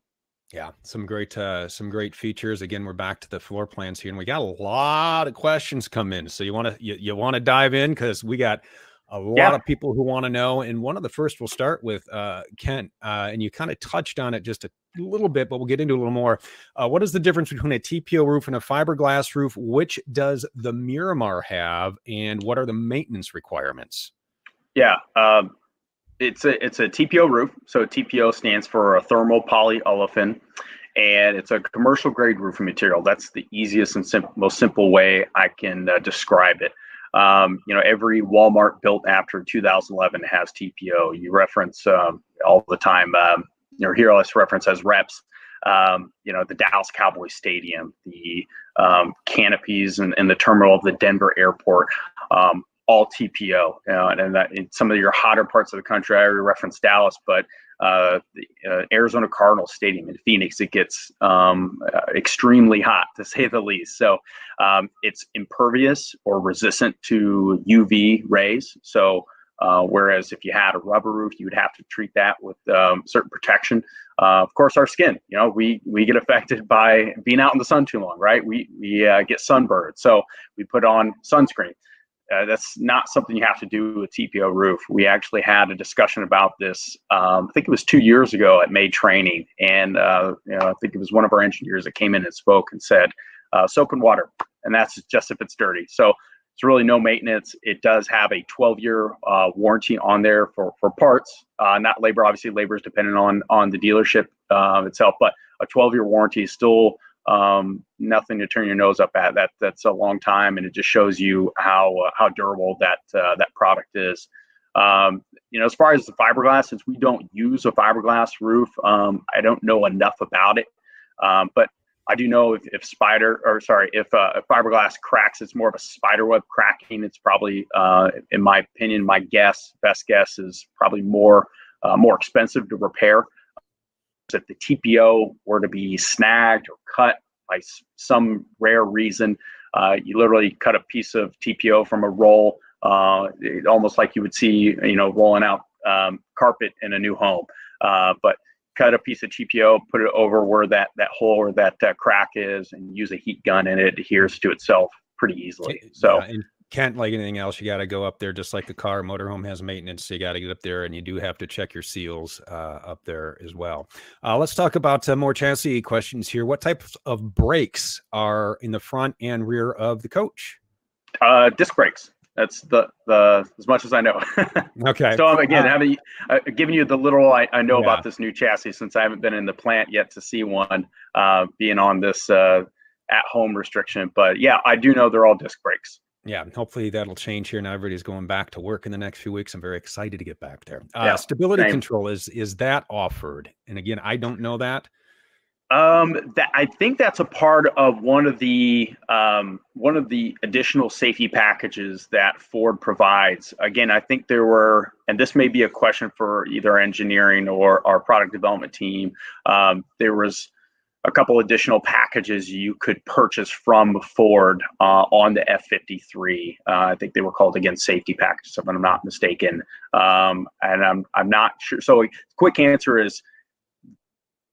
Speaker 1: Yeah, some great uh, some great features. Again, we're back to the floor plans here, and we got a lot of questions come in. So you want to you, you want to dive in because we got a lot yeah. of people who want to know. And one of the first we'll start with uh, Kent, uh, and you kind of touched on it just a little bit, but we'll get into a little more. Uh, what is the difference between a TPO roof and a fiberglass roof? Which does the Miramar have, and what are the maintenance requirements?
Speaker 2: Yeah, um, it's a it's a TPO roof. So TPO stands for a thermal polyolefin, and it's a commercial grade roofing material. That's the easiest and sim- most simple way I can uh, describe it. Um, you know, every Walmart built after 2011 has TPO. You reference um, all the time. Um, your hero list reference as reps. Um, you know, the Dallas Cowboy Stadium, the um, canopies and, and, the terminal of the Denver airport, um, all TPO. and that in some of your hotter parts of the country, I already referenced Dallas, but uh, the uh, Arizona Cardinals Stadium in Phoenix, it gets um, uh, extremely hot to say the least. So um, it's impervious or resistant to UV rays. So uh, whereas if you had a rubber roof, you would have to treat that with um, certain protection. Uh, of course, our skin, you know, we we get affected by being out in the sun too long, right? We we uh, get sunburned, so we put on sunscreen. Uh, that's not something you have to do with TPO roof. We actually had a discussion about this. Um, I think it was two years ago at May Training, and uh, you know, I think it was one of our engineers that came in and spoke and said, uh, "Soap and water," and that's just if it's dirty. So it's really no maintenance. It does have a 12-year uh, warranty on there for for parts, uh, not labor. Obviously, labor is dependent on on the dealership uh, itself, but a 12-year warranty is still um, nothing to turn your nose up at. That that's a long time, and it just shows you how uh, how durable that uh, that product is. Um, you know, as far as the fiberglass, since we don't use a fiberglass roof, um, I don't know enough about it. Um, but I do know if, if spider or sorry, if, uh, fiberglass cracks, it's more of a spider web cracking. It's probably, uh, in my opinion, my guess, best guess is probably more uh, more expensive to repair if the TPO were to be snagged or cut by some rare reason, uh, you literally cut a piece of TPO from a roll, uh, almost like you would see, you know, rolling out um, carpet in a new home. Uh, but cut a piece of TPO, put it over where that that hole or that uh, crack is, and use a heat gun, and it adheres to itself pretty easily. So.
Speaker 1: Yeah, can't like anything else. You got to go up there, just like the car motorhome has maintenance. So you got to get up there, and you do have to check your seals uh, up there as well. Uh, let's talk about uh, more chassis questions here. What types of brakes are in the front and rear of the coach?
Speaker 2: Uh, disc brakes. That's the the as much as I know.
Speaker 1: okay.
Speaker 2: So again, uh, having uh, giving you the little I, I know yeah. about this new chassis since I haven't been in the plant yet to see one uh, being on this uh, at home restriction. But yeah, I do know they're all disc brakes
Speaker 1: yeah, hopefully that'll change here. Now everybody's going back to work in the next few weeks. I'm very excited to get back there. Uh, yeah, stability same. control is is that offered? And again, I don't know that.
Speaker 2: Um, that I think that's a part of one of the um, one of the additional safety packages that Ford provides. Again, I think there were, and this may be a question for either engineering or our product development team. Um, there was a couple additional packages you could purchase from Ford uh, on the F53. Uh, I think they were called again safety packages, if I'm not mistaken. Um, and I'm I'm not sure. So, quick answer is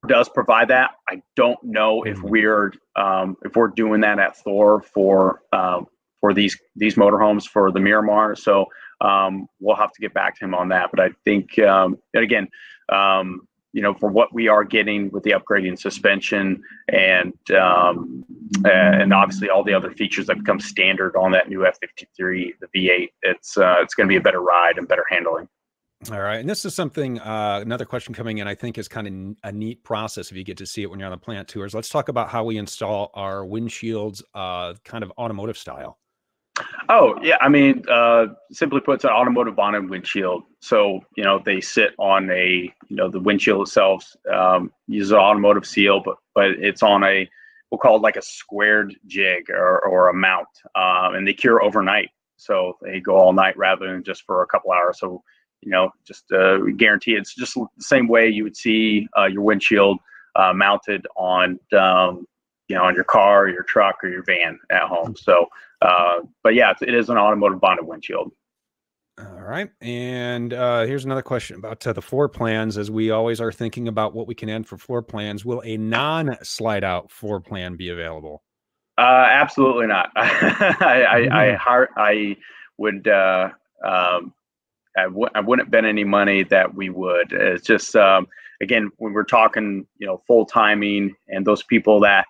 Speaker 2: does provide that. I don't know if mm-hmm. we're um, if we're doing that at Thor for um, for these these motorhomes for the Miramar. So um, we'll have to get back to him on that. But I think um, again, um, you know, for what we are getting with the upgrading suspension and um, and obviously all the other features that become standard on that new F53, the V8, it's uh, it's going to be a better ride and better handling.
Speaker 1: All right, and this is something uh, another question coming in. I think is kind of a neat process if you get to see it when you're on the plant tours. Let's talk about how we install our windshields, uh, kind of automotive style.
Speaker 2: Oh yeah, I mean, uh, simply put, it's an automotive bonded windshield. So you know they sit on a you know the windshield itself um, uses an automotive seal, but but it's on a we'll call it like a squared jig or, or a mount, um, and they cure overnight. So they go all night rather than just for a couple hours. So you know, just uh, guarantee it's just the same way you would see uh, your windshield uh, mounted on um, you know on your car, your truck, or your van at home. So uh, but yeah, it is an automotive bonded windshield.
Speaker 1: All right. And uh, here's another question about uh, the floor plans. As we always are thinking about what we can add for floor plans, will a non slide out floor plan be available?
Speaker 2: Uh, absolutely not. I, I, I, mm-hmm. I, would, uh, um, I w- I wouldn't bet any money that we would. It's just, um, again, when we're talking, you know, full timing and those people that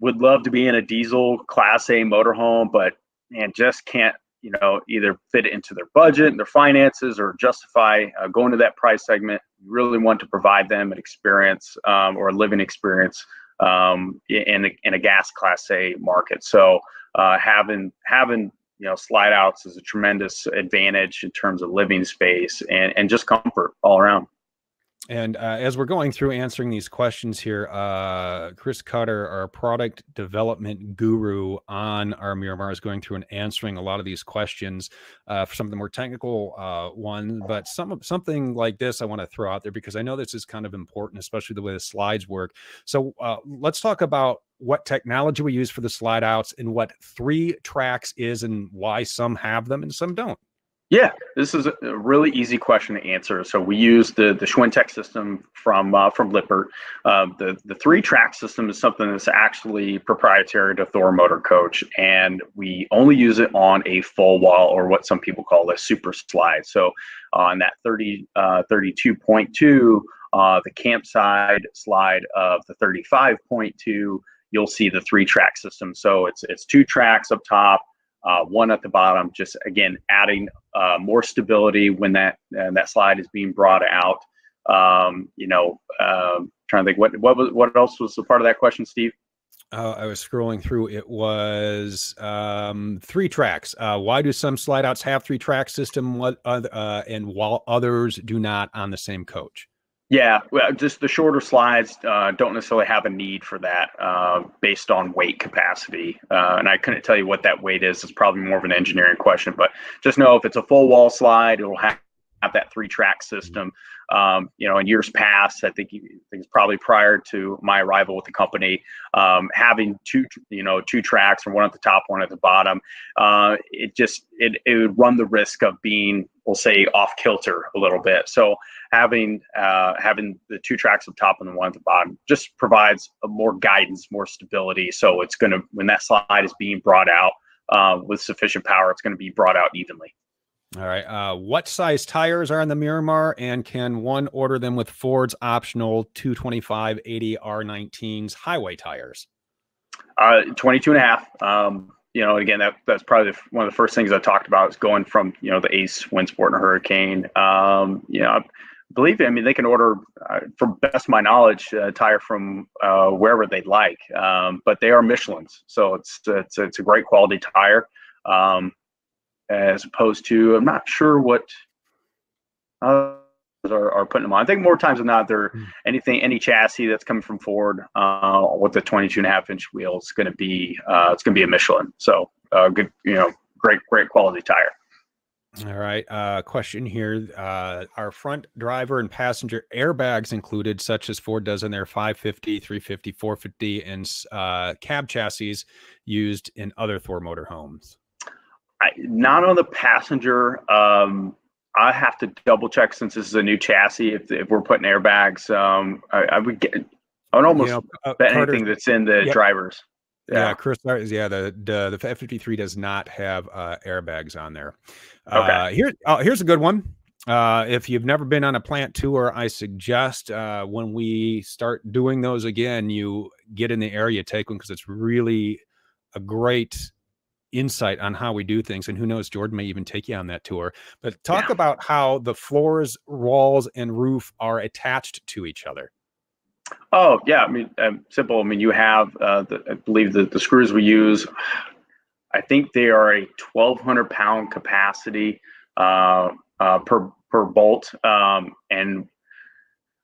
Speaker 2: would love to be in a diesel class A motorhome, but and just can't, you know, either fit it into their budget, and their finances, or justify uh, going to that price segment. Really want to provide them an experience um, or a living experience um, in, a, in a gas class A market. So uh, having having you know slide outs is a tremendous advantage in terms of living space and, and just comfort all around.
Speaker 1: And uh, as we're going through answering these questions here, uh, Chris Cutter, our product development guru on our Miramar, is going through and answering a lot of these questions uh, for some of the more technical uh, ones. But some something like this, I want to throw out there because I know this is kind of important, especially the way the slides work. So uh, let's talk about what technology we use for the slide outs and what three tracks is and why some have them and some don't.
Speaker 2: Yeah, this is a really easy question to answer. So we use the the Schwintek system from uh, from Lippert. Uh, the the three track system is something that's actually proprietary to Thor Motor Coach, and we only use it on a full wall or what some people call a super slide. So on that 30 uh, 32.2, uh, the campside slide of the 35.2, you'll see the three track system. So it's it's two tracks up top uh, one at the bottom, just again adding uh, more stability when that uh, that slide is being brought out. Um, you know, um, trying to think what what was what else was a part of that question, Steve?
Speaker 1: Uh, I was scrolling through. It was um, three tracks. Uh, why do some slide outs have three track system, what, uh, and while others do not on the same coach?
Speaker 2: Yeah, well, just the shorter slides uh, don't necessarily have a need for that uh, based on weight capacity. Uh, and I couldn't tell you what that weight is. It's probably more of an engineering question, but just know if it's a full wall slide, it'll have that three track system. Um, you know, in years past, I think, it's probably prior to my arrival with the company, um, having two, you know, two tracks and one at the top, one at the bottom, uh, it just it, it would run the risk of being, we'll say, off kilter a little bit. So having uh, having the two tracks up top and the one at the bottom just provides more guidance, more stability. So it's going to when that slide is being brought out uh, with sufficient power, it's going to be brought out evenly.
Speaker 1: All right. Uh, what size tires are in the Miramar, and can one order them with Ford's optional 225 80 R19s highway tires?
Speaker 2: Uh, 22 and a half. Um, you know, again, that that's probably one of the first things I talked about is going from you know the Ace, Windsport, and Hurricane. Um, you know, I believe I mean they can order, uh, for best my knowledge, a tire from uh, wherever they'd like. Um, but they are Michelin's, so it's it's it's a great quality tire. Um, as opposed to I'm not sure what uh, are, are putting them on. I think more times than not, they're mm. anything any chassis that's coming from Ford uh, with the 22 and a half inch wheel is going to be uh, it's going to be a Michelin. So uh, good, you know, great great quality tire.
Speaker 1: All right. Uh, question here. Uh, are front driver and passenger airbags included, such as Ford does in their 550, 350, 450, and uh, cab chassis used in other Thor motorhomes?
Speaker 2: I, not on the passenger. Um, I have to double check since this is a new chassis. If, if we're putting airbags, um, I, I, would get. I would almost you know, uh, bet Carter, anything that's in the yep. drivers.
Speaker 1: Yeah, yeah Chris. Yeah, the the the F fifty three does not have uh, airbags on there.
Speaker 2: Okay.
Speaker 1: Uh, here, oh, here's a good one. Uh, if you've never been on a plant tour, I suggest uh, when we start doing those again, you get in the area, take one because it's really a great insight on how we do things. And who knows, Jordan may even take you on that tour. But talk yeah. about how the floors, walls, and roof are attached to each other.
Speaker 2: Oh yeah, I mean um, simple. I mean you have uh, the, I believe the, the screws we use. I think they are a 1,200 pound capacity uh, uh, per per bolt, um, and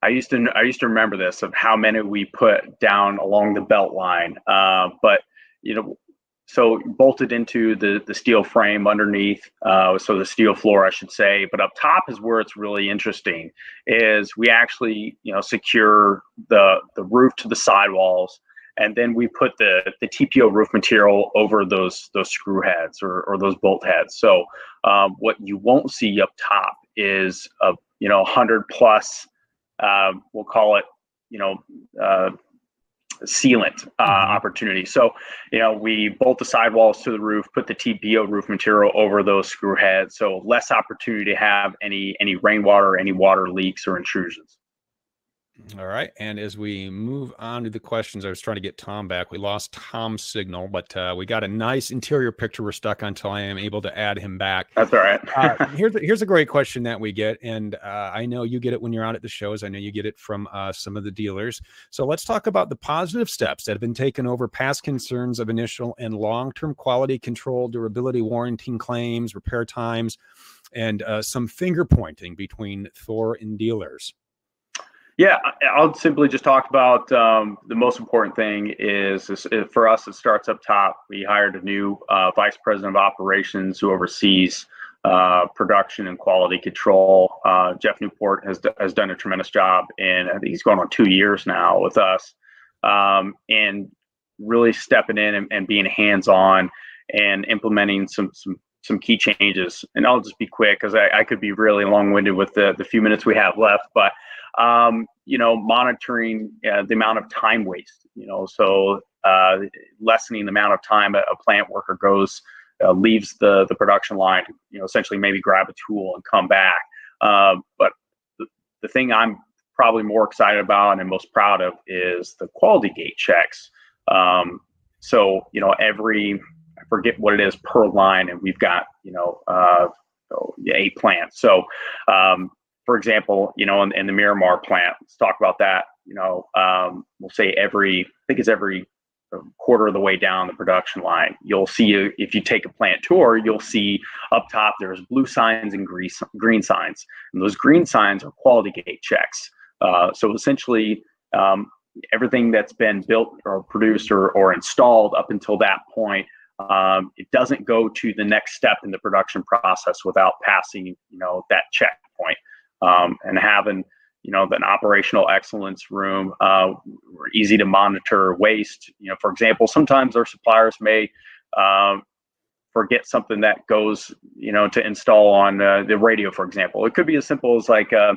Speaker 2: I used to I used to remember this of how many we put down along the belt line. Uh, but you know, so bolted into the the steel frame underneath uh, so the steel floor i should say. But up top is where it's really interesting is we actually you know secure the the roof to the sidewalls and then we put the the tpo roof material over those those screw heads or, or those bolt heads. So um, what you won't see up top is a you know 100 plus uh, we'll call it you know uh, sealant uh, mm-hmm. opportunity. So, you know, we bolt the sidewalls to the roof, put the TPO roof material over those screw heads, so less opportunity to have any any rainwater, any water leaks or intrusions.
Speaker 1: All right. And as we move on to the questions, I was trying to get Tom back. We lost Tom's signal, but uh, we got a nice interior picture we're stuck until I am able to add him back.
Speaker 2: That's all right.
Speaker 1: uh, here's, here's a great question that we get. And uh, I know you get it when you're out at the shows. I know you get it from uh, some of the dealers. So let's talk about the positive steps that have been taken over past concerns of initial and long term quality control, durability, warranty claims, repair times, and uh, some finger pointing between Thor and dealers.
Speaker 2: Yeah, I'll simply just talk about um, the most important thing is, is, for us, it starts up top. We hired a new uh, vice president of operations who oversees uh, production and quality control. Uh, Jeff Newport has, has done a tremendous job, and I think he's going on two years now with us, um, and really stepping in and, and being hands on and implementing some some some key changes. And I'll just be quick because I, I, could be really long winded with the, the few minutes we have left. But um, you know, monitoring uh, the amount of time waste. You know, so uh, lessening the amount of time a, a plant worker goes uh, leaves the the production line. You know, essentially maybe grab a tool and come back. Um, but the, the thing I'm probably more excited about and most proud of is the quality gate checks. Um, so you know, every I forget what it is per line, and we've got you know uh, oh, eight plants. So um, for example, you know, in, in, the Miramar plant, let's talk about that. You know, um, we'll say every, I think it's every quarter of the way down the production line, you'll see if you take a plant tour, you'll see up top there's blue signs and green, green signs, and those green signs are quality gate checks. Uh, so essentially, um, everything that's been built or produced or, or installed up until that point um, it doesn't go to the next step in the production process without passing you know that checkpoint. Um, and having you know an operational excellence room uh, easy to monitor waste you know for example sometimes our suppliers may um, forget something that goes you know to install on uh, the radio for example. It could be as simple as like a, uh,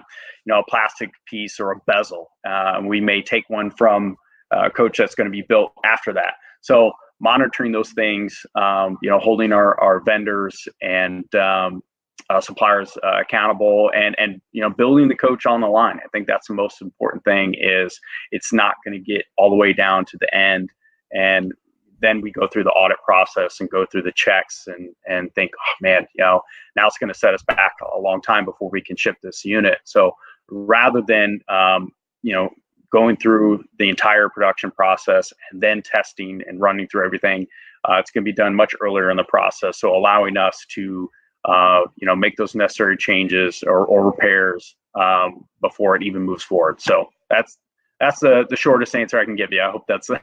Speaker 2: you know a plastic piece or a bezel. Uh, we may take one from a coach that's going to be built after that. So monitoring those things um, you know holding our, our vendors and um, uh, suppliers uh, accountable and and you know building the coach on the line. I think that's the most important thing is it's not going to get all the way down to the end and then we go through the audit process and go through the checks and and think oh man you know now it's going to set us back a long time before we can ship this unit. So rather than um, you know going through the entire production process and then testing and running through everything uh, it's going to be done much earlier in the process so allowing us to uh, you know, make those necessary changes or, or repairs um, before it even moves forward. So that's that's the the shortest answer I can give you. I hope that's hope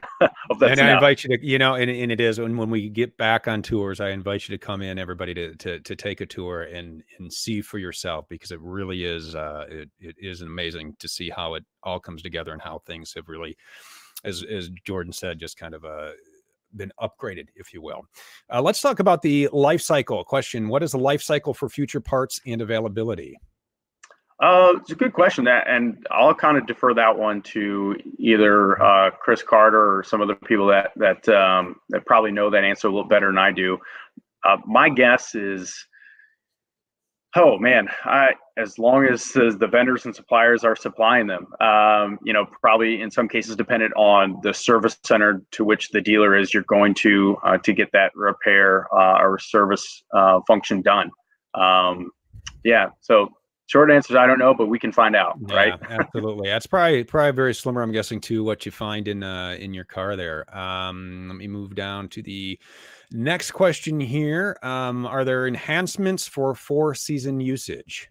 Speaker 2: that's.
Speaker 1: And enough. I invite you to, you know, and, and it is. And when we get back on tours, I invite you to come in, everybody, to to to take a tour and and see for yourself because it really is. Uh, it it is amazing to see how it all comes together and how things have really, as as Jordan said, just kind of uh been upgraded, if you will. Uh, let's talk about the life cycle question. What is the life cycle for future parts and availability?
Speaker 2: Uh, it's a good question, that, and I'll kind of defer that one to either uh, Chris Carter or some other people that that um, that probably know that answer a little better than I do. Uh, my guess is, oh man, I, as long as, as the vendors and suppliers are supplying them, um, you know, probably in some cases dependent on the service center to which the dealer is, you're going to uh, to get that repair uh, or service function done. Um, yeah, so Short answer is I don't know, but we can find out, yeah, right?
Speaker 1: absolutely. That's probably probably very similar, I'm guessing, to what you find in uh in your car there. Um, let me move down to the next question here. Um, are there enhancements for four season usage?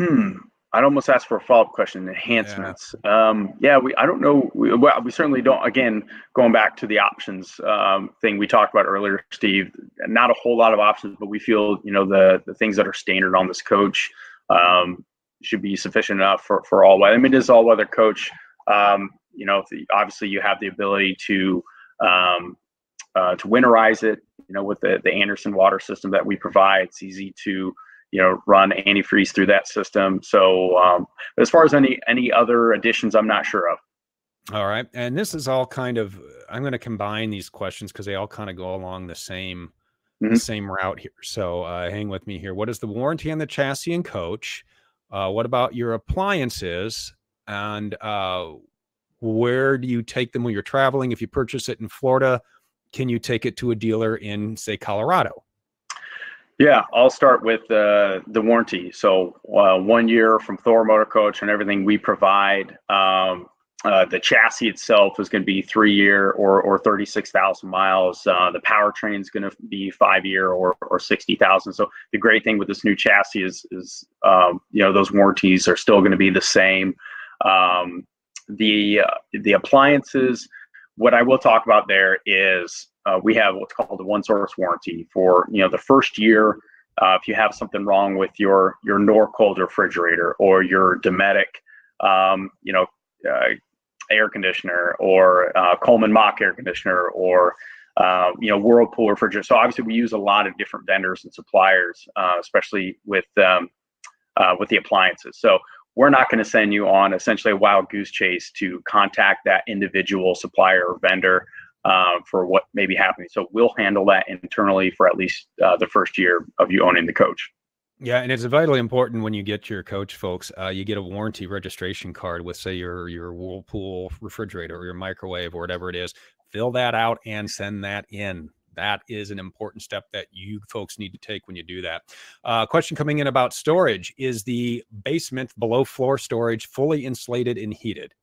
Speaker 2: Hmm. I'd almost ask for a follow up question. Enhancements. Yeah. Um, yeah, we. I don't know. We, well, we certainly don't. Again, going back to the options um, thing we talked about earlier, Steve. Not a whole lot of options, but we feel you know the the things that are standard on this coach um, should be sufficient enough for for all weather. I mean, it is all weather coach. Um, you know, the, obviously you have the ability to um, uh, to winterize it. You know, with the the Anderson water system that we provide, it's easy to you know run antifreeze through that system. So um, as far as any any other additions, I'm not sure of.
Speaker 1: All right, and this is all kind of I'm going to combine these questions because they all kind of go along the same mm-hmm. the same route here. So uh, hang with me here. What is the warranty on the chassis and coach? Uh, what about your appliances? And uh, where do you take them when you're traveling? If you purchase it in Florida, can you take it to a dealer in, say, Colorado?
Speaker 2: Yeah, I'll start with uh, the warranty. So uh, one year from Thor Motor Coach and everything we provide. Um, uh, the chassis itself is going to be three year or, or 36,000 miles. Uh, the powertrain is going to be five year or, or 60,000. So the great thing with this new chassis is, is um, you know, those warranties are still going to be the same. Um, the, uh, the appliances, what I will talk about there is uh, we have what's called a one source warranty for you know the first year. Uh, if you have something wrong with your your Norcold refrigerator or your Dometic, um, you know, uh, air conditioner or uh, Coleman Mach air conditioner or uh, you know Whirlpool refrigerator. So obviously we use a lot of different vendors and suppliers, uh, especially with um, with the appliances. So we're not going to send you on essentially a wild goose chase to contact that individual supplier or vendor uh, for what may be happening. So we'll handle that internally for at least uh, the first year of you owning the coach.
Speaker 1: Yeah, and it's vitally important when you get your coach, folks. Uh, you get a warranty registration card with, say, your your Whirlpool refrigerator or your microwave or whatever it is. Fill that out and send that in. That is an important step that you folks need to take when you do that. Uh, question coming in about storage: Is the basement below floor storage fully insulated and heated?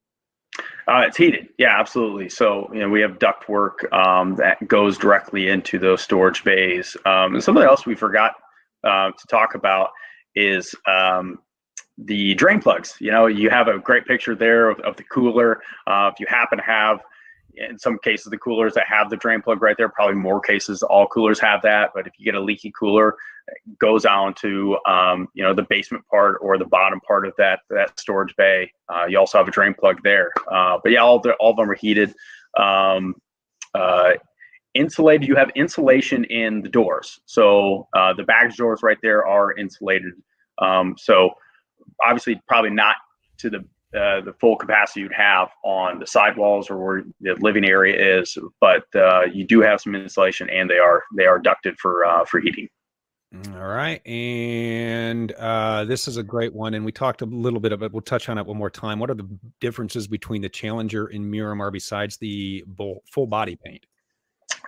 Speaker 2: Uh, it's heated. Yeah, absolutely. So, you know, we have duct work um, that goes directly into those storage bays. Um, and something else we forgot uh, to talk about is um, the drain plugs. You know, you have a great picture there of, of the cooler. Uh, if you happen to have in some cases the coolers that have the drain plug right there probably more cases all coolers have that. But if you get a leaky cooler it goes on to um, you know the basement part or the bottom part of that that storage bay. Uh, you also have a drain plug there. Uh, but yeah all, the, all of them are heated. Um, uh, insulated you have insulation in the doors. So uh, the baggage doors right there are insulated. Um, so obviously probably not to the uh, the full capacity you'd have on the sidewalls or where the living area is, but uh, you do have some insulation, and they are they are ducted for uh, for heating.
Speaker 1: All right, and uh, this is a great one, and we talked a little bit about. We'll touch on it one more time. What are the differences between the Challenger and Miramar besides the full body paint?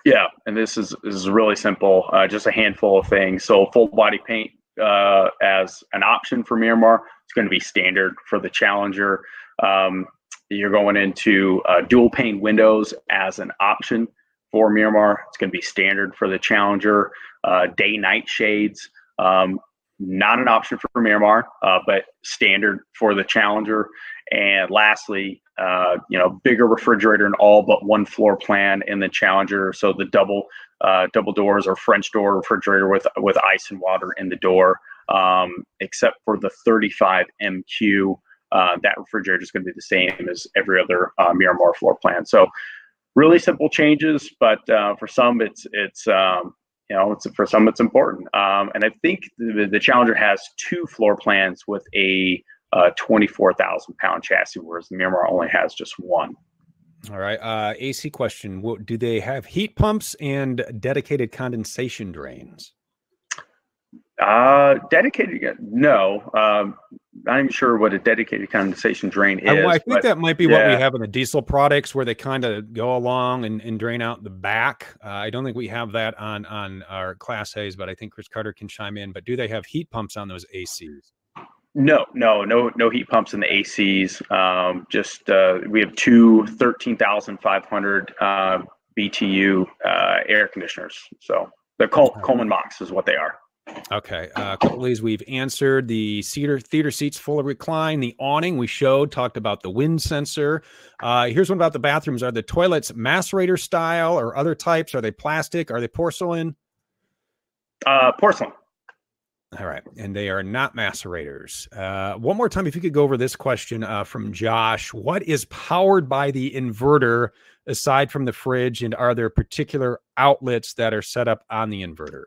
Speaker 2: Yeah, and this is this is really simple, uh, just a handful of things. So full body paint uh, as an option for Miramar. It's going to be standard for the Challenger. Um, you're going into uh, dual pane windows as an option for Miramar. It's going to be standard for the Challenger. Uh, day night shades, um, not an option for Miramar, uh, but standard for the Challenger. And lastly, uh, you know, bigger refrigerator in all but one floor plan in the Challenger. So the double uh, double doors or French door refrigerator with with ice and water in the door. Um, except for the 35 MQ, uh, that refrigerator is going to be the same as every other uh, Miramar floor plan. So really simple changes, but uh, for some it's it's um, you know it's for some it's important. Um, and I think the, the Challenger has two floor plans with a uh, 24,000 pound chassis, whereas the Miramar only has just one.
Speaker 1: All right. Uh, AC question: what, Do they have heat pumps and dedicated condensation drains?
Speaker 2: Uh, dedicated? No. Um, not even sure what a dedicated condensation drain is.
Speaker 1: I, I think but, that might be yeah. what we have in the diesel products, where they kind of go along and, and drain out the back. Uh, I don't think we have that on on our Class A's, but I think Chris Carter can chime in. But do they have heat pumps on those ACs?
Speaker 2: No, no, no, no heat pumps in the ACs. Um, just uh, we have two 13,500 uh, BTU uh, air conditioners. So the Col- Coleman Machs is what they are.
Speaker 1: Okay. Uh, a couple of these we've answered. The theater theater seats full of recline. The awning we showed talked about the wind sensor. Uh, here's one about the bathrooms. Are the toilets macerator style or other types? Are they plastic? Are they porcelain?
Speaker 2: Uh, porcelain.
Speaker 1: All right. And they are not macerators. Uh, one more time, if you could go over this question uh, from Josh What is powered by the inverter aside from the fridge? And are there particular outlets that are set up on the inverter?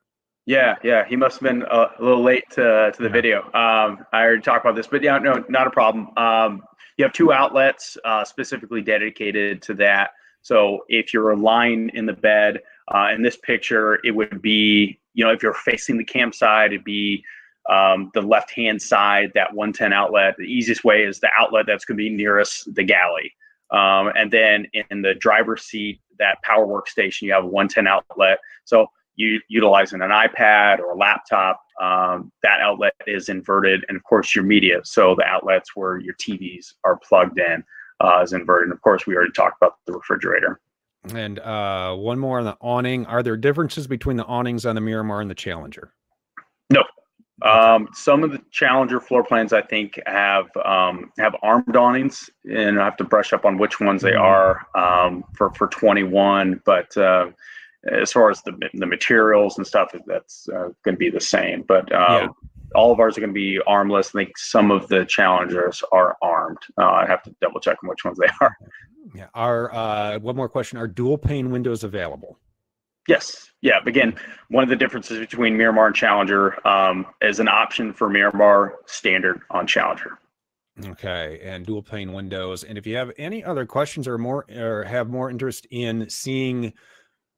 Speaker 2: Yeah, yeah. He must have been a, a little late to, to the yeah. video. Um, I already talked about this, but yeah, no, not a problem. Um, you have two outlets uh, specifically dedicated to that. So if you're lying in the bed, uh, in this picture, it would be you know, if you're facing the campsite, it'd be um, the left hand side, that 110 outlet. The easiest way is the outlet that's going to be nearest the galley. Um, and then in the driver's seat, that power workstation, you have a 110 outlet. So you utilizing an iPad or a laptop, um, that outlet is inverted. And of course, your media. So the outlets where your TVs are plugged in uh, is inverted. And of course, we already talked about the refrigerator.
Speaker 1: And uh, one more on the awning. Are there differences between the awnings on the Miramar and the Challenger?
Speaker 2: No. Um, some of the Challenger floor plans, I think, have um, have armed awnings, and I have to brush up on which ones they mm-hmm. are um, for for 21. But uh, as far as the the materials and stuff, that's uh, going to be the same. But uh, yeah. all of ours are going to be armless. I think some of the Challengers are armed. Uh, I have to double check on which ones they are.
Speaker 1: Yeah. Are uh, one more question? Are dual pane windows available?
Speaker 2: Yes. Yeah. Again, one of the differences between Miramar and Challenger um, is an option for Miramar standard on Challenger.
Speaker 1: Okay, and dual pane windows. And if you have any other questions or more, or have more interest in seeing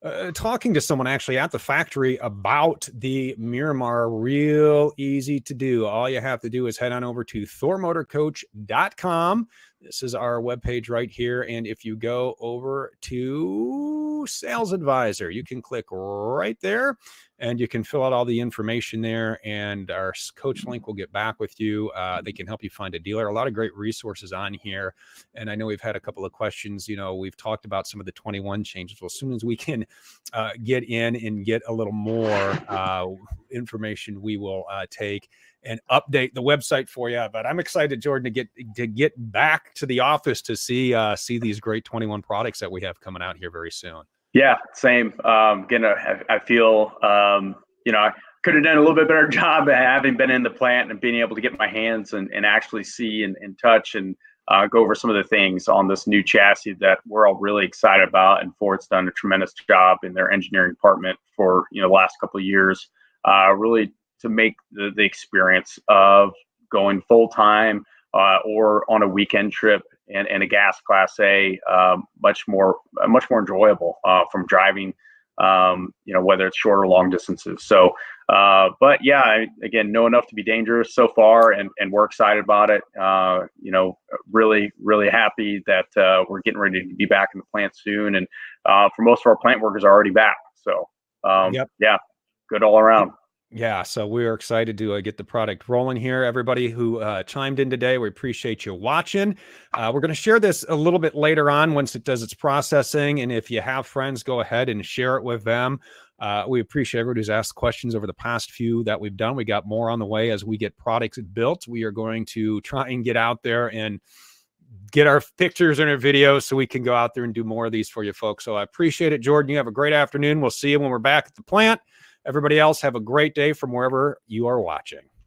Speaker 1: uh, talking to someone actually at the factory about the Miramar, real easy to do. All you have to do is head on over to thormotorcoach.com. This is our webpage right here. And if you go over to Sales Advisor, you can click right there and you can fill out all the information there and our coach link will get back with you uh, they can help you find a dealer a lot of great resources on here and i know we've had a couple of questions you know we've talked about some of the 21 changes well as soon as we can uh, get in and get a little more uh, information we will uh, take and update the website for you but i'm excited jordan to get to get back to the office to see uh, see these great 21 products that we have coming out here very soon
Speaker 2: yeah, same. Um, again, I, I feel um, you know I could have done a little bit better job having been in the plant and being able to get my hands and, and actually see and, and touch and uh, go over some of the things on this new chassis that we're all really excited about. And Ford's done a tremendous job in their engineering department for you know the last couple of years, uh, really to make the, the experience of going full time uh, or on a weekend trip and, and a gas class A um, much more uh, much more enjoyable uh, from driving. Um, you know whether it's short or long distances. So, uh, but yeah, I, again, know enough to be dangerous so far, and and we're excited about it. Uh, you know, really really happy that uh, we're getting ready to be back in the plant soon, and uh, for most of our plant workers are already back. So, um, yep. yeah, good all around.
Speaker 1: Yeah, so we are excited to uh, get the product rolling here. Everybody who uh, chimed in today, we appreciate you watching. Uh, we're going to share this a little bit later on once it does its processing. And if you have friends, go ahead and share it with them. Uh, we appreciate everybody who's asked questions over the past few that we've done. We got more on the way as we get products built. We are going to try and get out there and get our pictures and our videos so we can go out there and do more of these for you folks. So I appreciate it, Jordan. You have a great afternoon. We'll see you when we're back at the plant. Everybody else, have a great day from wherever you are watching.